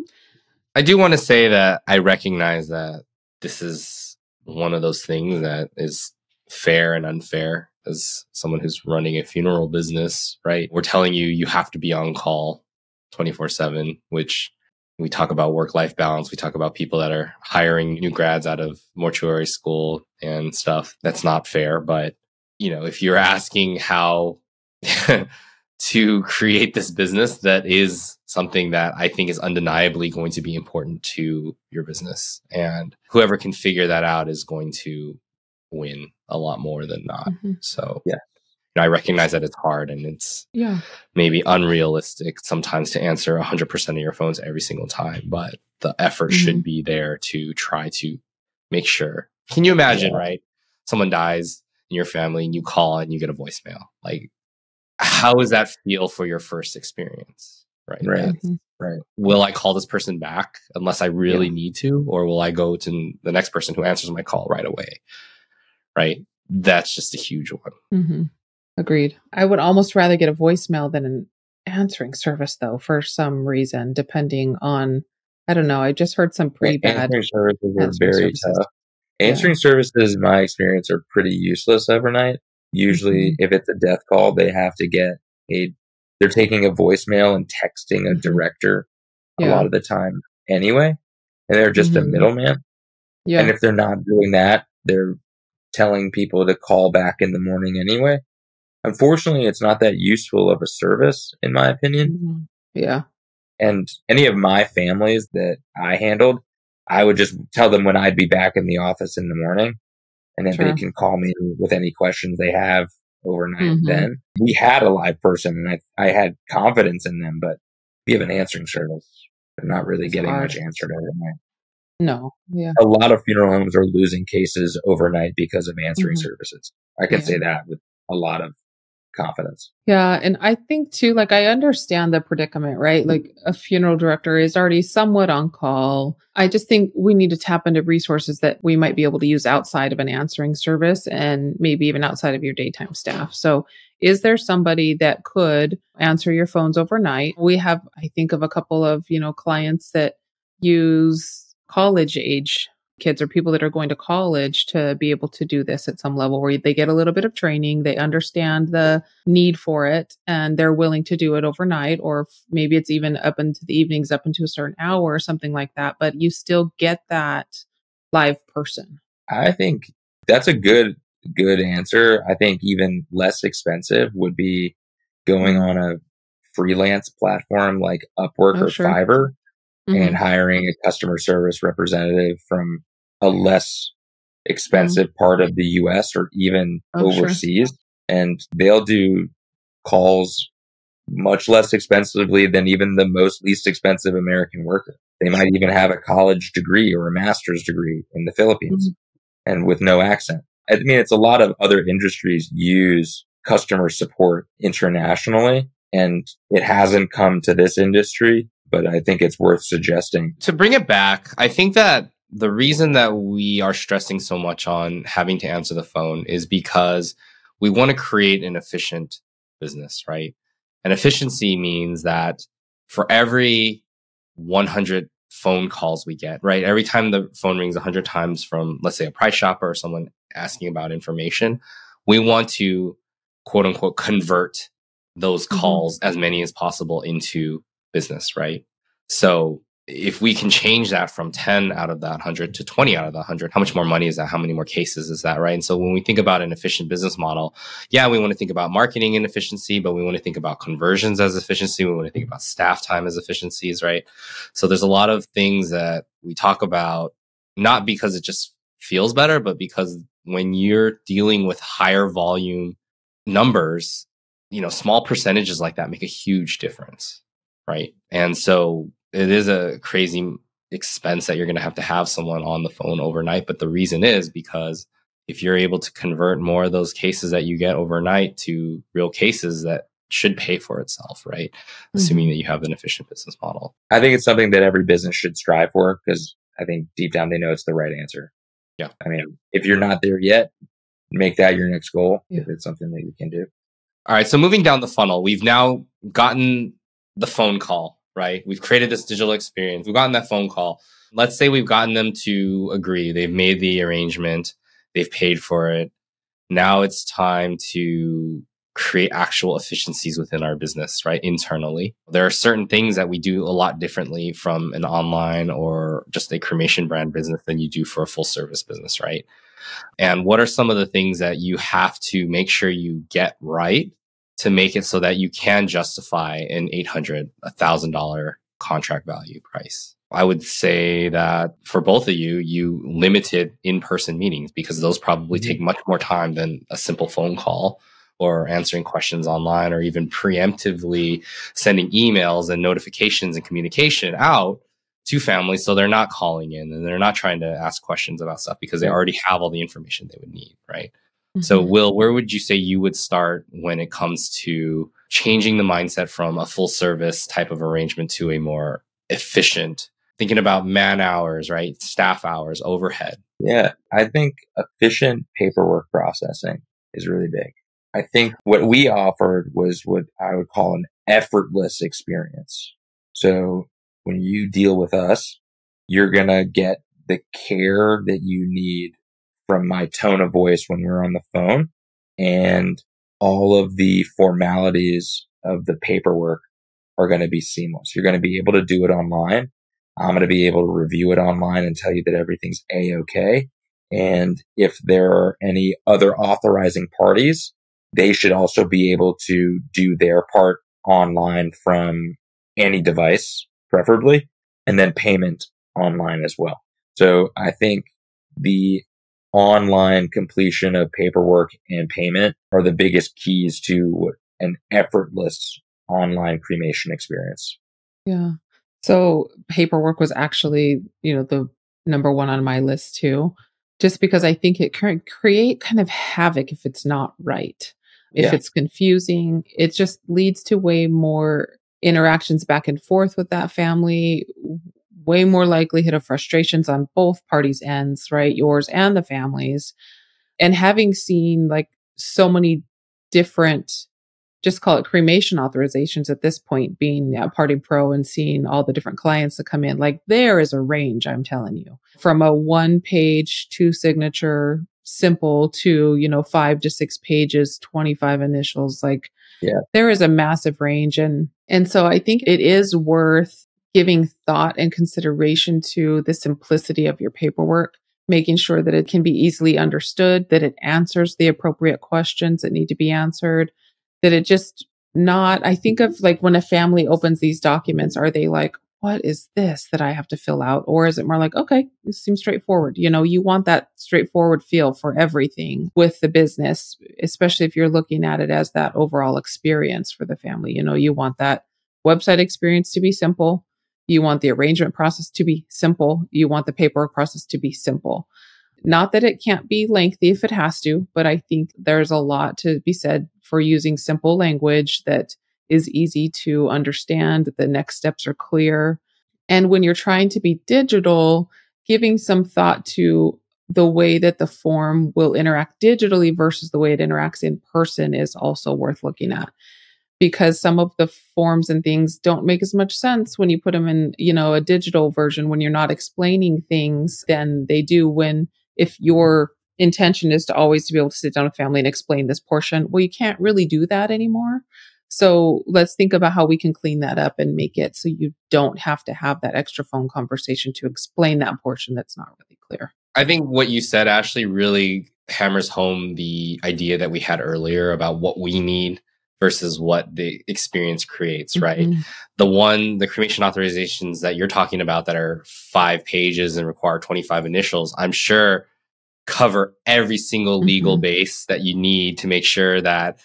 I do want to say that I recognize that this is one of those things that is fair and unfair as someone who's running a funeral business, right? We're telling you you have to be on call 24 7, which we talk about work life balance. We talk about people that are hiring new grads out of mortuary school and stuff. That's not fair. But, you know, if you're asking how to create this business that is something that I think is undeniably going to be important to your business. And whoever can figure that out is going to win a lot more than not. Mm-hmm. So, Yeah. you know, I recognize that it's hard and it's Yeah. maybe unrealistic sometimes to answer 100% of your phones every single time, but the effort Mhm. should be there to try to make sure. Can you imagine, Yeah. right? Someone dies in your family and you call and you get a voicemail. Like, how does that feel for your first experience? Right. Right. That- Mhm. Right. will I call this person back unless I really need to, or will I go to the next person who answers my call right away? Right. That's just a huge one. hmm Agreed. I would almost rather get a voicemail than an answering service, though, for some reason, depending on, I don't know. I just heard some pretty bad. Answering services are very services. tough. Answering services, in my experience, are pretty useless overnight. Usually, Mhm. if it's a death call, they have to get a. They're taking a voicemail and texting a Mhm. director a lot of the time anyway, and they're just a Mhm. middleman. Yeah. And if they're not doing that, they're telling people to call back in the morning anyway. Unfortunately, it's not that useful of a service, in my opinion. Mhm. Yeah. And any of my families that I handled, I would just tell them when I'd be back in the office in the morning, and then Sure. they can call me with any questions they have overnight. Mhm. Then we had a live person, and I I had confidence in them, but we have an answering service. They're not really getting hard. much answered overnight. No. Yeah. A lot of funeral homes are losing cases overnight because of answering Mhm. services. I can Yeah. say that with a lot of confidence. Yeah. And I think too, like, I understand the predicament, right? Like, a funeral director is already somewhat on call. I just think we need to tap into resources that we might be able to use outside of an answering service and maybe even outside of your daytime staff. So, is there somebody that could answer your phones overnight? We have, I think, of a couple of, you know, clients that use college age kids or people that are going to college to be able to do this at some level where they get a little bit of training, they understand the need for it, and they're willing to do it overnight, or maybe it's even up into the evenings, up into a certain hour or something like that. But you still get that live person. I think that's a good good answer. I think even less expensive would be going on a freelance platform like Upwork Oh, or sure. Fiverr Mhm. and hiring a customer service representative from a less expensive part of the US or even Oh, sure. overseas. And they'll do calls much less expensively than even the most least expensive American worker. They might even have a college degree or a master's degree in the Philippines and with no accent. I mean, it's a lot of other industries use customer support internationally and it hasn't come to this industry, but I think it's worth suggesting. to bring it back, I think that the reason that we are stressing so much on having to answer the phone is because we want to create an efficient business, right? And efficiency means that for every 100 phone calls we get, right? Every time the phone rings 100 times from, let's say, a price shopper or someone asking about information, we want to quote unquote convert those Mhm. calls as many as possible into business, right? So if we can change that from 10 out of that 100 to 20 out of the 100, how much more money is that? How many more cases is that, right? And so when we think about an efficient business model, yeah, we want to think about marketing and efficiency, but we want to think about conversions as efficiency. We want to think about staff time as efficiencies, right? So there's a lot of things that we talk about, not because it just feels better, but because when you're dealing with higher volume numbers, you know, small percentages like that make a huge difference, right? And so it is a crazy expense that you're going to have to have someone on the phone overnight. But the reason is because if you're able to convert more of those cases that you get overnight to real cases that should pay for itself, right? Assuming mm-hmm. that you have an efficient business model. I think it's something that every business should strive for because I think deep down they know it's the right answer. Yeah. I mean, if you're not there yet, make that your next goal Yeah. if it's something that you can do. All right. So moving down the funnel, we've now gotten the phone call, right? We've created this digital experience. We've gotten that phone call. Let's say we've gotten them to agree. They've made the arrangement. They've paid for it. Now it's time to create actual efficiencies within our business, right? Internally. There are certain things that we do a lot differently from an online or just a cremation brand business than you do for a full service business, right? And what are some of the things that you have to make sure you get right to make it so that you can justify an $800, $1,000 contract value price. I would say that for both of you, you limited in person meetings because those probably mm-hmm. take much more time than a simple phone call or answering questions online or even preemptively sending emails and notifications and communication out to families so they're not calling in and they're not trying to ask questions about stuff because they already have all the information they would need, right? Mm-hmm. So, Will, where would you say you would start when it comes to changing the mindset from a full service type of arrangement to a more efficient, thinking about man hours, right? Staff hours, overhead? Yeah, I think efficient paperwork processing is really big. I think what we offered was what I would call an effortless experience. So when you deal with us, you're going to get the care that you need from my tone of voice when we're on the phone and all of the formalities of the paperwork are going to be seamless. You're going to be able to do it online. I'm going to be able to review it online and tell you that everything's a okay. And if there are any other authorizing parties, they should also be able to do their part online from any device, preferably, and then payment online as well. So I think the online completion of paperwork and payment are the biggest keys to an effortless online cremation experience. Yeah. So paperwork was actually, you know, the number one on my list too, just because I think it can create kind of havoc if it's not right. If yeah. it's confusing, it just leads to way more interactions back and forth with that family, way more likelihood of frustrations on both parties' ends, right? Yours and the families. And having seen like so many different, just call it cremation authorizations at this point, being a Parting Pro and seeing all the different clients that come in, like there is a range, I'm telling you, from a one page, two signature simple to, you know, five to six pages, 25 initials. Like, yeah, there is a massive range. And, and so I think it is worth giving thought and consideration to the simplicity of your paperwork, making sure that it can be easily understood, that it answers the appropriate questions that need to be answered, that it just not, I think of like when a family opens these documents, are they like, what is this that I have to fill out? Or is it more like, okay, this seems straightforward? You know, you want that straightforward feel for everything with the business, especially if you're looking at it as that overall experience for the family. You know, you want that website experience to be simple. You want the arrangement process to be simple. You want the paperwork process to be simple. Not that it can't be lengthy if it has to, but I think there's a lot to be said for using simple language that is easy to understand, the next steps are clear. And when you're trying to be digital, giving some thought to the way that the form will interact digitally versus the way it interacts in person is also worth looking at because some of the forms and things don't make as much sense when you put them in, you know, a digital version when you're not explaining things than they do when if your intention is to always to be able to sit down with family and explain this portion. Well, you can't really do that anymore. So let's think about how we can clean that up and make it so you don't have to have that extra phone conversation to explain that portion that's not really clear. I think what you said, Ashley, really hammers home the idea that we had earlier about what we need versus what the experience creates, right? Mm-hmm. The one, the cremation authorizations that you're talking about that are five pages and require 25 initials, I'm sure cover every single legal mm-hmm. base that you need to make sure that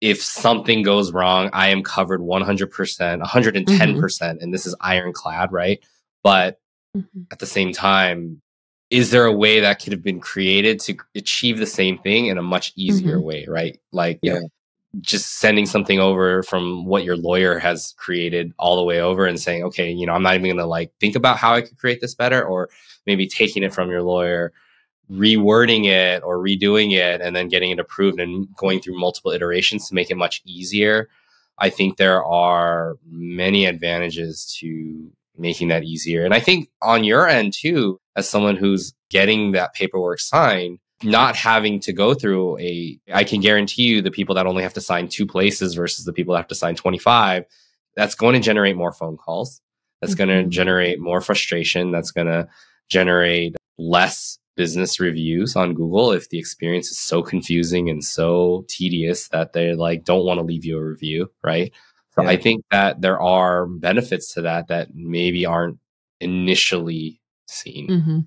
if something goes wrong, I am covered 100%, 110%. Mm-hmm. And this is ironclad, right? But mm-hmm. at the same time, is there a way that could have been created to achieve the same thing in a much easier mm-hmm. way, right? Like, yeah. Just sending something over from what your lawyer has created all the way over and saying, okay, you know, I'm not even going to like think about how I could create this better, or maybe taking it from your lawyer rewording it or redoing it and then getting it approved and going through multiple iterations to make it much easier. I think there are many advantages to making that easier. And I think on your end too, as someone who's getting that paperwork signed, not having to go through a, I can guarantee you the people that only have to sign two places versus the people that have to sign 25, that's going to generate more phone calls. That's mm-hmm. going to generate more frustration. That's going to generate less business reviews on Google if the experience is so confusing and so tedious that they like don't want to leave you a review, right? So Yeah. I think that there are benefits to that that maybe aren't initially seen. hmm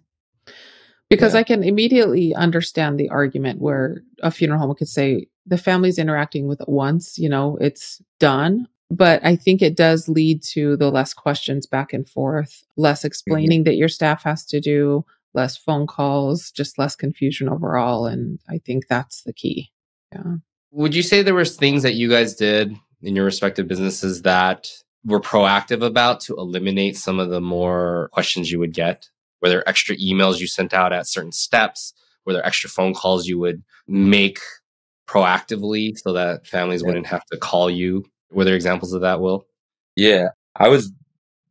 Because Yeah. I can immediately understand the argument where a funeral home could say the family's interacting with it once, you know, it's done. But I think it does lead to the less questions back and forth, less mm-hmm. explaining that your staff has to do, less phone calls, just less confusion overall. And I think that's the key. Yeah. Would you say there was things that you guys did in your respective businesses that were proactive about to eliminate some of the more questions you would get? Were there extra emails you sent out at certain steps? Were there extra phone calls you would make proactively so that families Yeah. wouldn't have to call you? Were there examples of that, Will? Yeah. I was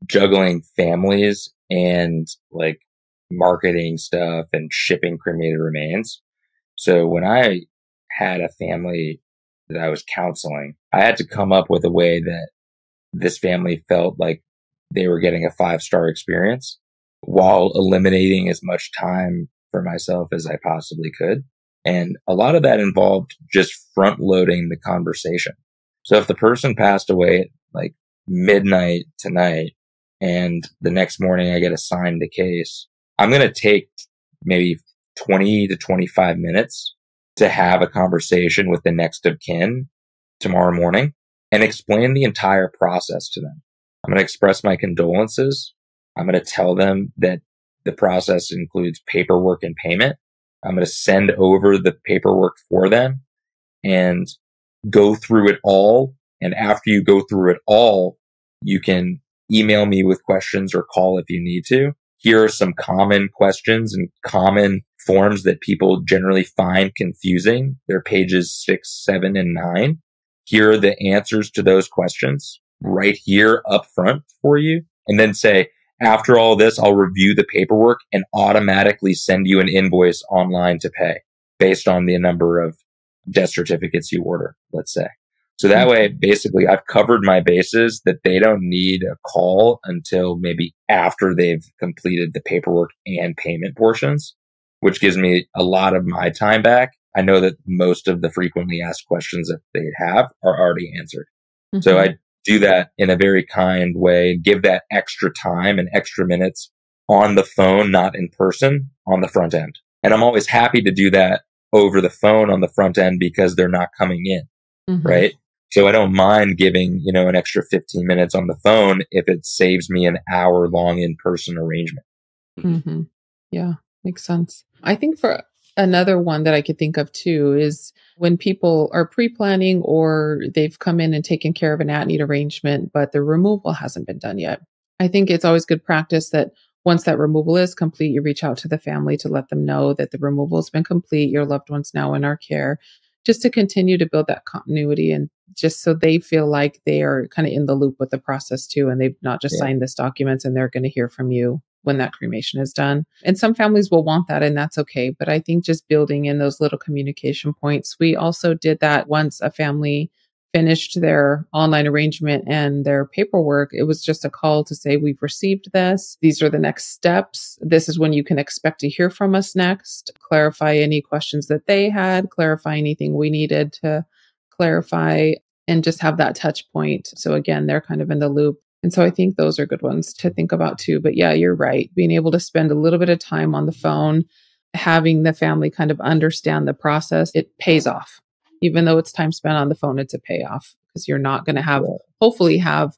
juggling families and like marketing stuff and shipping cremated remains. So when I had a family that I was counseling, I had to come up with a way that this family felt like they were getting a five star experience while eliminating as much time for myself as I possibly could. And a lot of that involved just front loading the conversation. So if the person passed away at like midnight tonight and the next morning I get assigned the case, I'm going to take maybe 20 to 25 minutes to have a conversation with the next of kin tomorrow morning and explain the entire process to them. I'm going to express my condolences. I'm going to tell them that the process includes paperwork and payment. I'm going to send over the paperwork for them and go through it all. And after you go through it all, you can email me with questions or call if you need to. Here are some common questions and common forms that people generally find confusing. They're pages six, seven, and nine. Here are the answers to those questions right here up front for you. And then say, after all this, I'll review the paperwork and automatically send you an invoice online to pay based on the number of death certificates you order, let's say. So that way, basically, I've covered my bases that they don't need a call until maybe after they've completed the paperwork and payment portions, which gives me a lot of my time back. I know that most of the frequently asked questions that they have are already answered. So Mhm. I do that in a very kind way, give that extra time and extra minutes on the phone, not in person on the front end. And I'm always happy to do that over the phone on the front end because they're not coming in, Mhm. right? So I don't mind giving, you know, an extra 15 minutes on the phone if it saves me an hour long in person arrangement. hmm Yeah, makes sense. I think for another one that I could think of too is when people are pre planning or they've come in and taken care of an at need arrangement, but the removal hasn't been done yet. I think it's always good practice that once that removal is complete, you reach out to the family to let them know that the removal has been complete, your loved one's now in our care, just to continue to build that continuity and just so they feel like they are kind of in the loop with the process too. And they've not just Yeah. signed this documents and they're going to hear from you when that cremation is done. And some families will want that and that's okay. But I think just building in those little communication points. We also did that once a family finished their online arrangement and their paperwork. It was just a call to say, we've received this. These are the next steps. This is when you can expect to hear from us next. Clarify any questions that they had, clarify anything we needed to clarify and just have that touch point. So again, they're kind of in the loop. And so I think those are good ones to think about too. But yeah, you're right. Being able to spend a little bit of time on the phone, having the family kind of understand the process, it pays off. Even though it's time spent on the phone, it's a payoff because you're not going to have, hopefully, have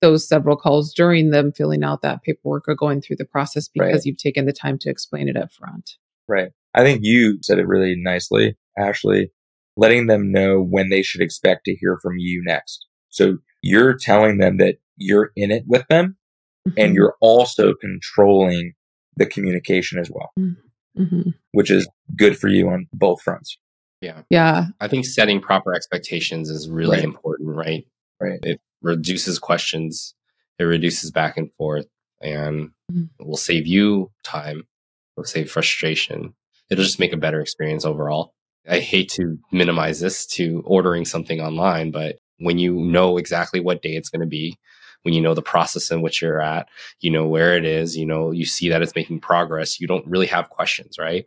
those several calls during them filling out that paperwork or going through the process because Right. you've taken the time to explain it up front. Right. I think you said it really nicely, Ashley, letting them know when they should expect to hear from you next. So you're telling them that you're in it with them and Mhm. you're also controlling the communication as well, Mhm. which is good for you on both fronts. Yeah. Yeah. I think setting proper expectations is really Right. important, right? Right. It reduces questions, it reduces back and forth, and Mhm. it will save you time, it will save frustration. It'll just make a better experience overall. I hate to minimize this to ordering something online, but when you know exactly what day it's going to be, when you know the process in which you're at, you know where it is, you know, you see that it's making progress, you don't really have questions, right?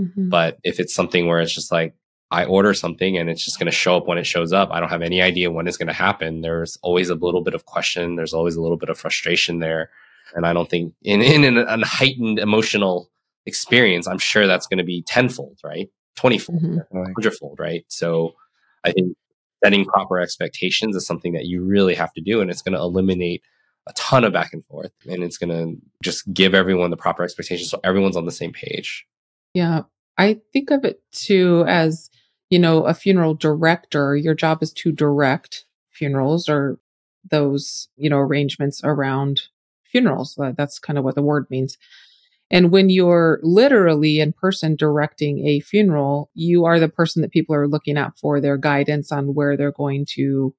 Mhm. But if it's something where it's just like, I order something and it's just going to show up when it shows up, I don't have any idea when it's going to happen. There's always a little bit of question. There's always a little bit of frustration there. And I don't think in, in an, an heightened emotional experience, I'm sure that's going to be tenfold, right? 20fold, Mhm. Hundredfold, right? So I think setting proper expectations is something that you really have to do. And it's going to eliminate a ton of back and forth. And it's going to just give everyone the proper expectations so everyone's on the same page. Yeah. I think of it too as, you know, a funeral director. Your job is to direct funerals or those, you know, arrangements around funerals. That's kind of what the word means. And when you're literally in person directing a funeral, you are the person that people are looking at for their guidance on where they're going to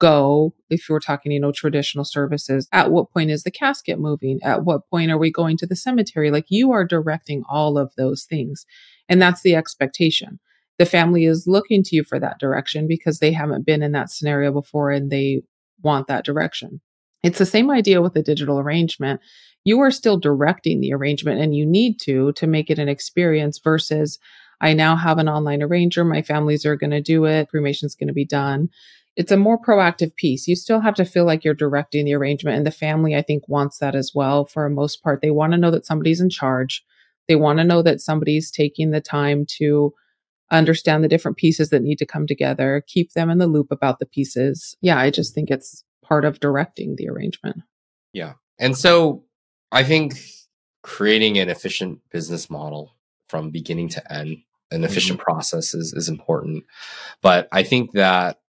go. If you're talking, you know, traditional services, at what point is the casket moving? At what point are we going to the cemetery? Like you are directing all of those things. And that's the expectation. The family is looking to you for that direction because they haven't been in that scenario before and they want that direction. It's the same idea with the digital arrangement. You are still directing the arrangement and you need to to make it an experience versus I now have an online arranger. My families are going to do it. Cremation's going to be done. It's a more proactive piece. You still have to feel like you're directing the arrangement. And the family, I think, wants that as well for most part. They want to know that somebody's in charge. They want to know that somebody's taking the time to understand the different pieces that need to come together, keep them in the loop about the pieces. Yeah, I just think it's part of directing the arrangement. Yeah. And so I think creating an efficient business model from beginning to end, an efficient mm-hmm. process is, is important. But I think that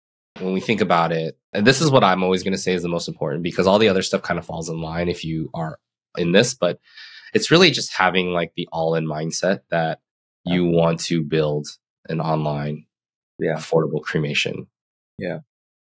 when we think about it, and this is what I'm always going to say is the most important because all the other stuff kind of falls in line if you are in this, but it's really just having like the all in mindset that you want to build an online Yeah. affordable cremation. Yeah.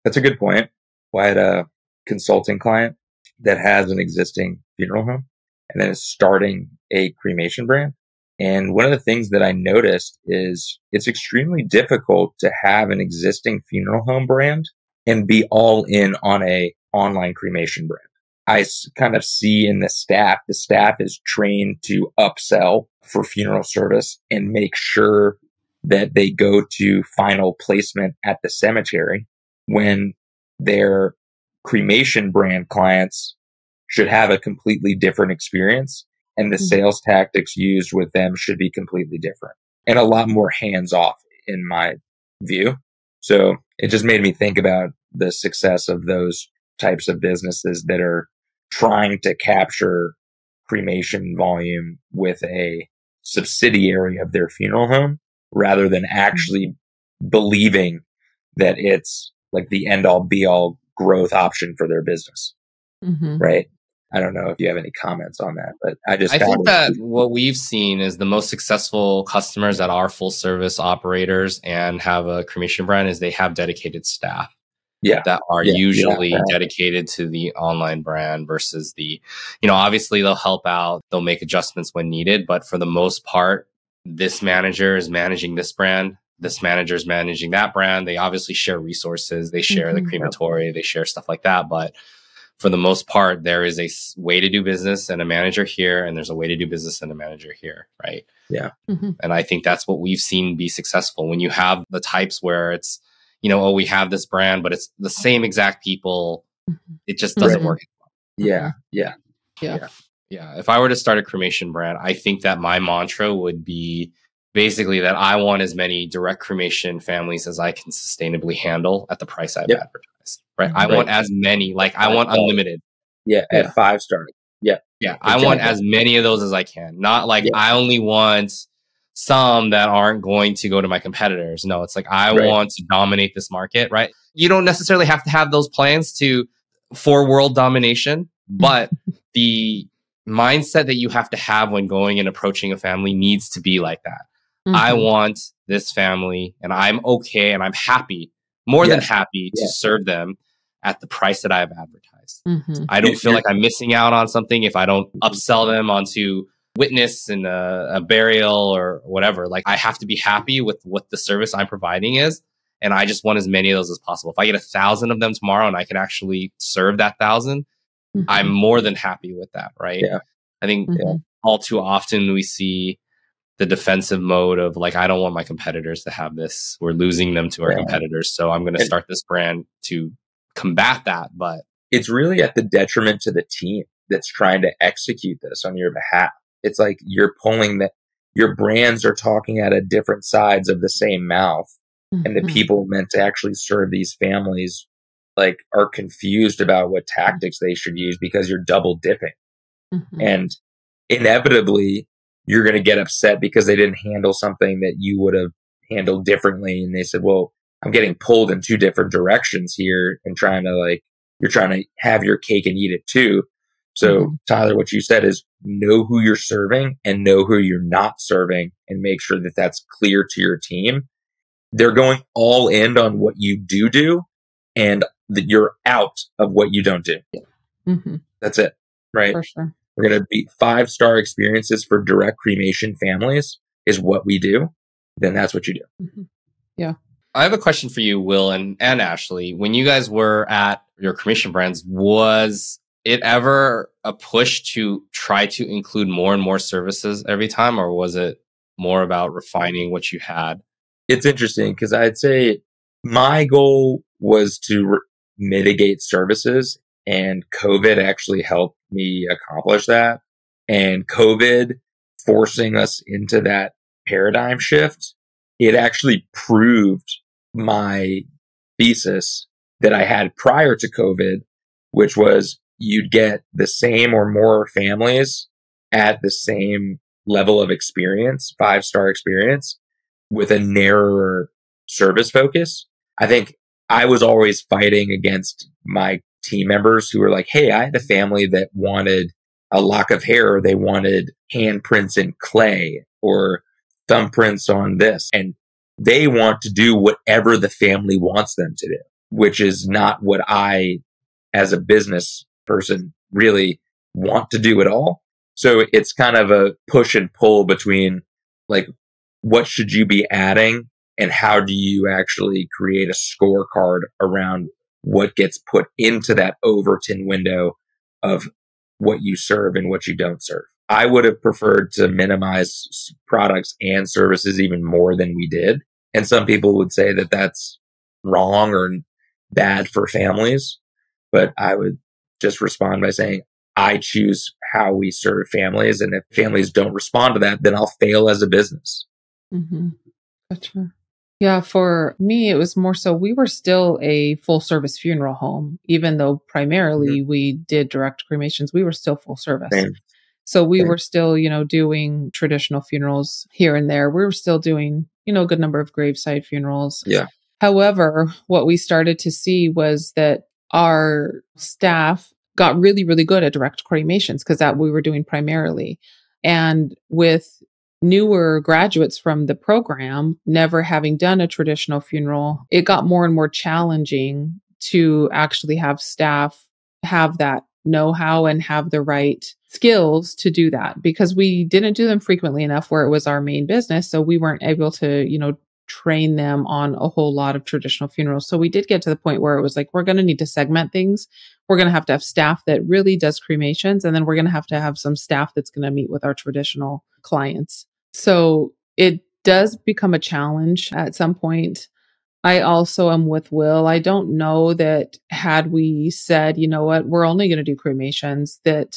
That's a good point. Well, I had a consulting client that has an existing funeral home and then is starting a cremation brand. And one of the things that I noticed is it's extremely difficult to have an existing funeral home brand and be all in on a online cremation brand. I kind of see in the staff, the staff is trained to upsell for funeral service and make sure that they go to final placement at the cemetery when their cremation brand clients should have a completely different experience and the Mhm. sales tactics used with them should be completely different and a lot more hands off in my view. So it just made me think about the success of those types of businesses that are trying to capture cremation volume with a subsidiary of their funeral home rather than actually believing that it's like the end all be all growth option for their business. Mm-hmm. Right. I don't know if you have any comments on that, but I just I think it- that what we've seen is the most successful customers that are full service operators and have a cremation brand is they have dedicated staff. Yeah. That are Yeah, usually have to have- dedicated to the online brand versus the, you know, obviously they'll help out, they'll make adjustments when needed, but for the most part, this manager is managing this brand. This manager is managing that brand. They obviously share resources. They share the Mhm. crematory. They share stuff like that. But for the most part, there is a way to do business and a manager here, and there's a way to do business and a manager here, right? Mm-hmm. And I think that's what we've seen be successful when you have the types where it's, you know, oh, we have this brand, but it's the same exact people. It just doesn't Right. work. yeah, yeah, Yeah. If I were to start a cremation brand, I think that my mantra would be basically that I want as many direct cremation families as I can sustainably handle at the price I've Yep. advertised, right? I Right. want as many, like I want unlimited. yeah. Yeah. At five star. Yeah, Yeah. I want as many of those as I can. Not like Yeah. I only want some that aren't going to go to my competitors. No, it's like I Right. want to dominate this market, right? You don't necessarily have to have those plans to for world domination, but the mindset that you have to have when going and approaching a family needs to be like that. I Mm-hmm. want this family and I'm okay and I'm happy, more than Yes. happy to serve them at the price that I've advertised. Mm-hmm. I don't feel like I'm missing out on something if I don't upsell them onto witness and a, a burial or whatever. Like I have to be happy with what the service I'm providing is, and I just want as many of those as possible. If I get a thousand of them tomorrow and I can actually serve that 1000 i Mm-hmm. I'm more than happy with that, right? Yeah. I think Mhm. all too often we see the defensive mode of like, I don't want my competitors to have this. We're losing them to our Yeah. competitors. So I'm going to start this brand to combat that. But it's really at the detriment to the team that's trying to execute this on your behalf. It's like you're pulling that your brands are talking out of different sides of the same mouth. And the Mhm. people meant to actually serve these families like are confused about what tactics they should use because you're double dipping. Mhm. And inevitably you're going to get upset because they didn't handle something that you would have handled differently. And they said, well, I'm getting pulled in two different directions here and trying to like, you're trying to have your cake and eat it too. So Mhm. Tyler, what you said is know who you're serving and know who you're not serving and make sure that that's clear to your team. They're going all in on what you do do and that you're out of what you don't do. Mhm. That's it. Right. For sure. We're going to be five star experiences for direct cremation families is what we do. Then that's what you do. Mhm. I have a question for you, Will and, and Ashley. When you guys were at your cremation brands, was it ever a push to try to include more and more services every time, or was it more about refining what you had? It's interesting because I'd say my goal was to re- mitigate services and COVID actually helped me accomplish that. And COVID forcing us into that paradigm shift, it actually proved my thesis that I had prior to COVID, which was you'd get the same or more families at the same level of experience, five star experience with a narrower service focus. I think I was always fighting against my team members who were like, Hey, I had a family that wanted a lock of hair. They wanted handprints in clay or thumbprints on this. And they want to do whatever the family wants them to do, which is not what I, as a business person, really want to do at all. So it's kind of a push and pull between like, what should you be adding and how do you actually create a scorecard around what gets put into that Overton window of what you serve and what you don't serve. I would have preferred to minimize products and services even more than we did. And some people would say that that's wrong or bad for families. But I would just respond by saying, I choose how we serve families. And if families don't respond to that, then I'll fail as a business. Mm-hmm. Gotcha. Yeah, for me, it was more so we were still a full service funeral home, even though mm-hmm. primarily we did direct cremations, we were still full service. Same. So we Same. were still, you know, doing traditional funerals here and there. We were still doing, you know, a good number of graveside funerals. Yeah. However, what we started to see was that our staff got really, really good at direct cremations because that we were doing primarily. And with newer graduates from the program never having done a traditional funeral, it got more and more challenging to actually have staff have that know how and have the right skills to do that because we didn't do them frequently enough where it was our main business. So we weren't able to, you know, train them on a whole lot of traditional funerals. So we did get to the point where it was like, we're going to need to segment things. We're going to have to have staff that really does cremations. And then we're going to have to have some staff that's going to meet with our traditional clients. So it does become a challenge at some point. I also am with Will. I don't know that had we said, you know what, we're only going to do cremations, that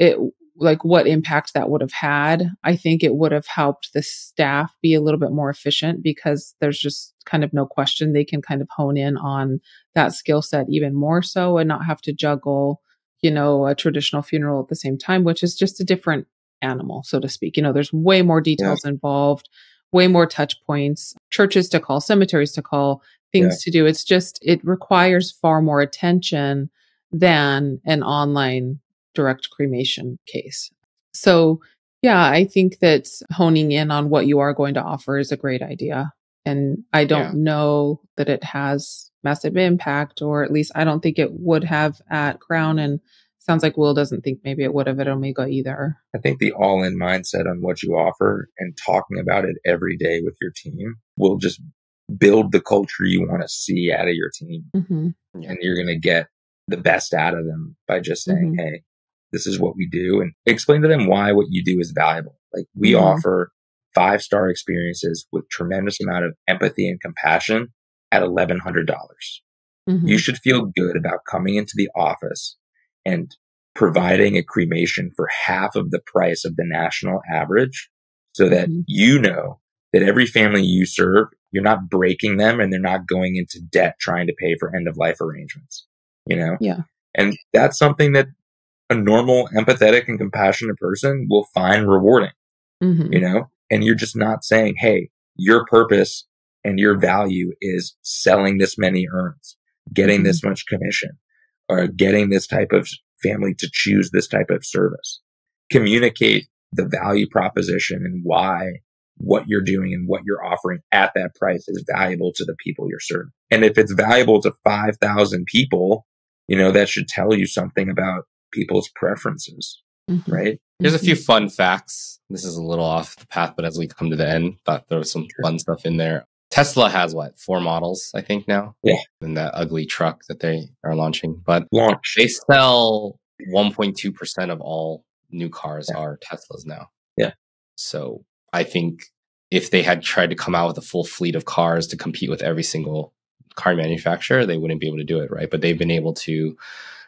it like what impact that would have had. I think it would have helped the staff be a little bit more efficient because there's just kind of no question they can kind of hone in on that skill set even more so and not have to juggle, you know, a traditional funeral at the same time, which is just a different animal, so to speak. You know, there's way more details involved, way more touch points, churches to call, cemeteries to call, things to do. It's just, it requires far more attention than an online direct cremation case. So, yeah, I think that honing in on what you are going to offer is a great idea. And I don't Yeah. know that it has massive impact, or at least I don't think it would have at Crown. And sounds like Will doesn't think maybe it would have at Omega either. I think the all in mindset on what you offer and talking about it every day with your team will just build the culture you want to see out of your team. hmm And you're going to get the best out of them by just saying, Hey, this is what we do and explain to them why what you do is valuable. Like we Mhm. offer five star experiences with tremendous amount of empathy and compassion at $1,100. hmm You should feel good about coming into the office and providing a cremation for half of the price of the national average so that Mhm. you know that every family you serve, you're not breaking them and they're not going into debt trying to pay for end of life arrangements, you know? Yeah. And that's something that a normal, empathetic, and compassionate person will find rewarding, hmm you know? And you're just not saying, hey, your purpose and your value is selling this many urns, getting this much commission, or getting this type of family to choose this type of service. Communicate the value proposition and why what you're doing and what you're offering at that price is valuable to the people you're serving. And if it's valuable to 5,000 people, you know, that should tell you something about people's preferences, hmm right? Here's a few fun facts. This is a little off the path, but as we come to the end, thought there was some Sure. fun stuff in there. Tesla has what four models, I think now. Yeah. And that ugly truck that they are launching, but Launch. they sell 1.2 percent of all new cars Yeah. are Teslas now. Yeah. So I think if they had tried to come out with a full fleet of cars to compete with every single car manufacturer, they wouldn't be able to do it, right? But they've been able to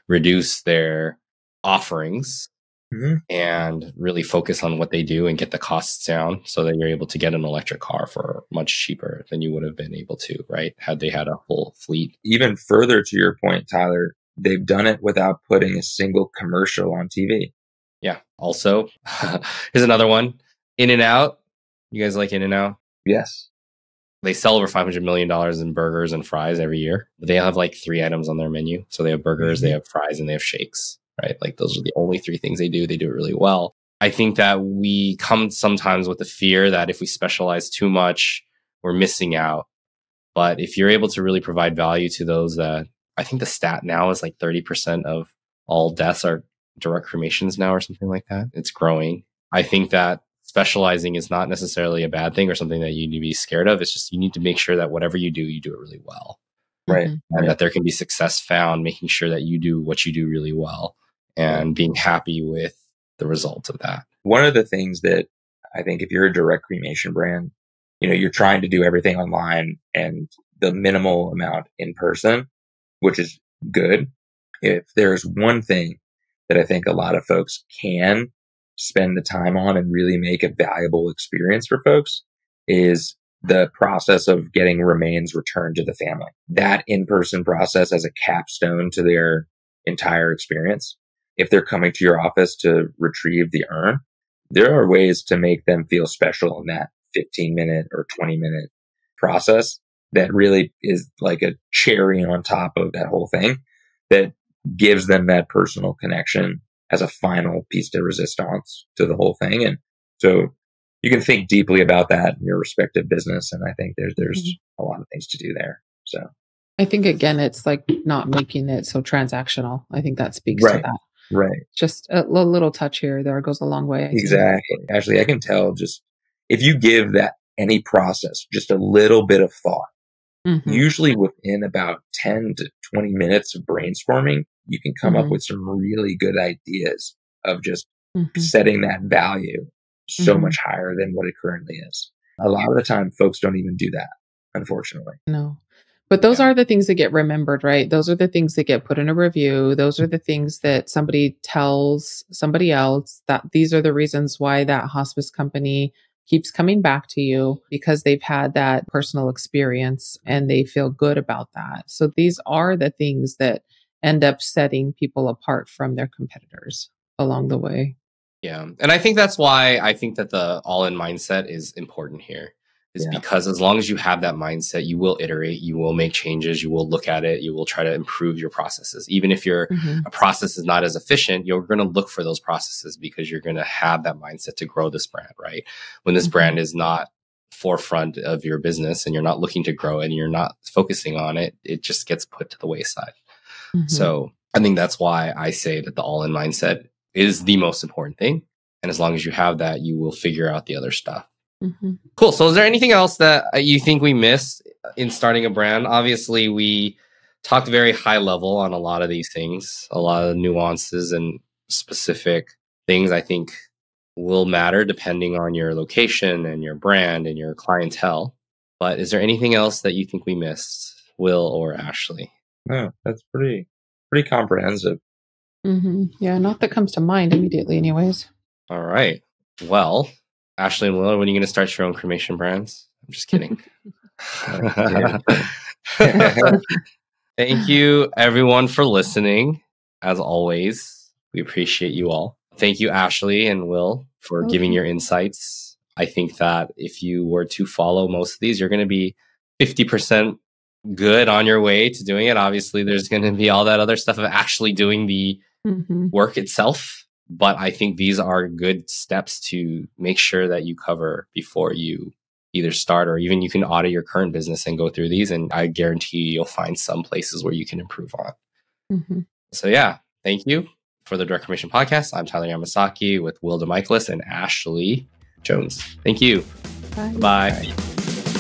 reduce their offerings Mhm. and really focus on what they do and get the costs down so that you're able to get an electric car for much cheaper than you would have been able to, right? Had they had a full fleet. Even further to your point, Tyler, they've done it without putting a single commercial on TV. Yeah. Also, here's another one In and Out. You guys like In and Out? Yes. They sell over $500 million in burgers and fries every year. They have like three items on their menu. So they have burgers, they have fries, and they have shakes, right? Like those are the only three things they do. They do it really well. I think that we come sometimes with the fear that if we specialize too much, we're missing out. But if you're able to really provide value to those that I think the stat now is like 30% of all deaths are direct cremations now or something like that. It's growing. I think that specializing is not necessarily a bad thing or something that you need to be scared of. It's just you need to make sure that whatever you do, you do it really well. Right. Mhm. And Right. that there can be success found, making sure that you do what you do really well and being happy with the result of that. One of the things that I think if you're a direct cremation brand, you know, you're trying to do everything online and the minimal amount in person, which is good. If there's one thing that I think a lot of folks can spend the time on and really make a valuable experience for folks is the process of getting remains returned to the family. That in-person process as a capstone to their entire experience. If they're coming to your office to retrieve the urn, there are ways to make them feel special in that 15 minute or 20 minute process that really is like a cherry on top of that whole thing that gives them that personal connection as a final piece de resistance to the whole thing. And so you can think deeply about that in your respective business. And I think there's, there's a lot of things to do there. So I think again, it's like not making it so transactional. I think that speaks to that. Right. Just a little touch here, there goes a long way. I think. Exactly. Actually, I can tell just if you give that any process just a little bit of thought, Mhm. usually within about 10 to 20 minutes of brainstorming, you can come up Mhm. with some really good ideas of just Mhm. setting that value so Mhm. much higher than what it currently is. A lot of the time, folks don't even do that, unfortunately. No. But those Yeah. are the things that get remembered, right? Those are the things that get put in a review. Those are the things that somebody tells somebody else that these are the reasons why that hospice company keeps coming back to you because they've had that personal experience and they feel good about that. So these are the things that end up setting people apart from their competitors along the way. Yeah. And I think that's why I think that the all in mindset is important here. Is Yeah. because as long as you have that mindset, you will iterate, you will make changes, you will look at it, you will try to improve your processes. Even if your Mhm. process is not as efficient, you're going to look for those processes because you're going to have that mindset to grow this brand, right? When this Mhm. brand is not forefront of your business and you're not looking to grow it and you're not focusing on it, it just gets put to the wayside. Mhm. So I think that's why I say that the all in mindset is the most important thing. And as long as you have that, you will figure out the other stuff. Mm-hmm. Cool. So, is there anything else that uh, you think we missed in starting a brand? Obviously, we talked very high level on a lot of these things, a lot of nuances and specific things I think will matter depending on your location and your brand and your clientele. But is there anything else that you think we missed, Will or Ashley? No, that's pretty pretty comprehensive. Mm-hmm. Yeah, not that comes to mind immediately, anyways. All right. Well, Ashley and Will, when are you going to start your own cremation brands? I'm just kidding. Thank you, everyone, for listening. As always, we appreciate you all. Thank you, Ashley and Will, for Oh, giving your insights. I think that if you were to follow most of these, you're going to be 50% good on your way to doing it. Obviously, there's going to be all that other stuff of actually doing the Mm-hmm. work itself. But I think these are good steps to make sure that you cover before you either start or even you can audit your current business and go through these. And I guarantee you, you'll find some places where you can improve on. Mm-hmm. So, yeah, thank you for the Direct Cremation Podcast. I'm Tyler Yamasaki with Will DeMichaelis and Ashley Jones. Thank you. Bye. Bye.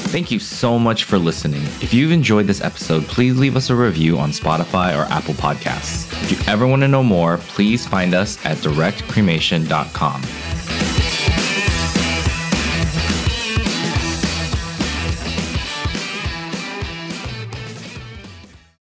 Thank you so much for listening. If you've enjoyed this episode, please leave us a review on Spotify or Apple Podcasts. If you ever want to know more, please find us at directcremation.com.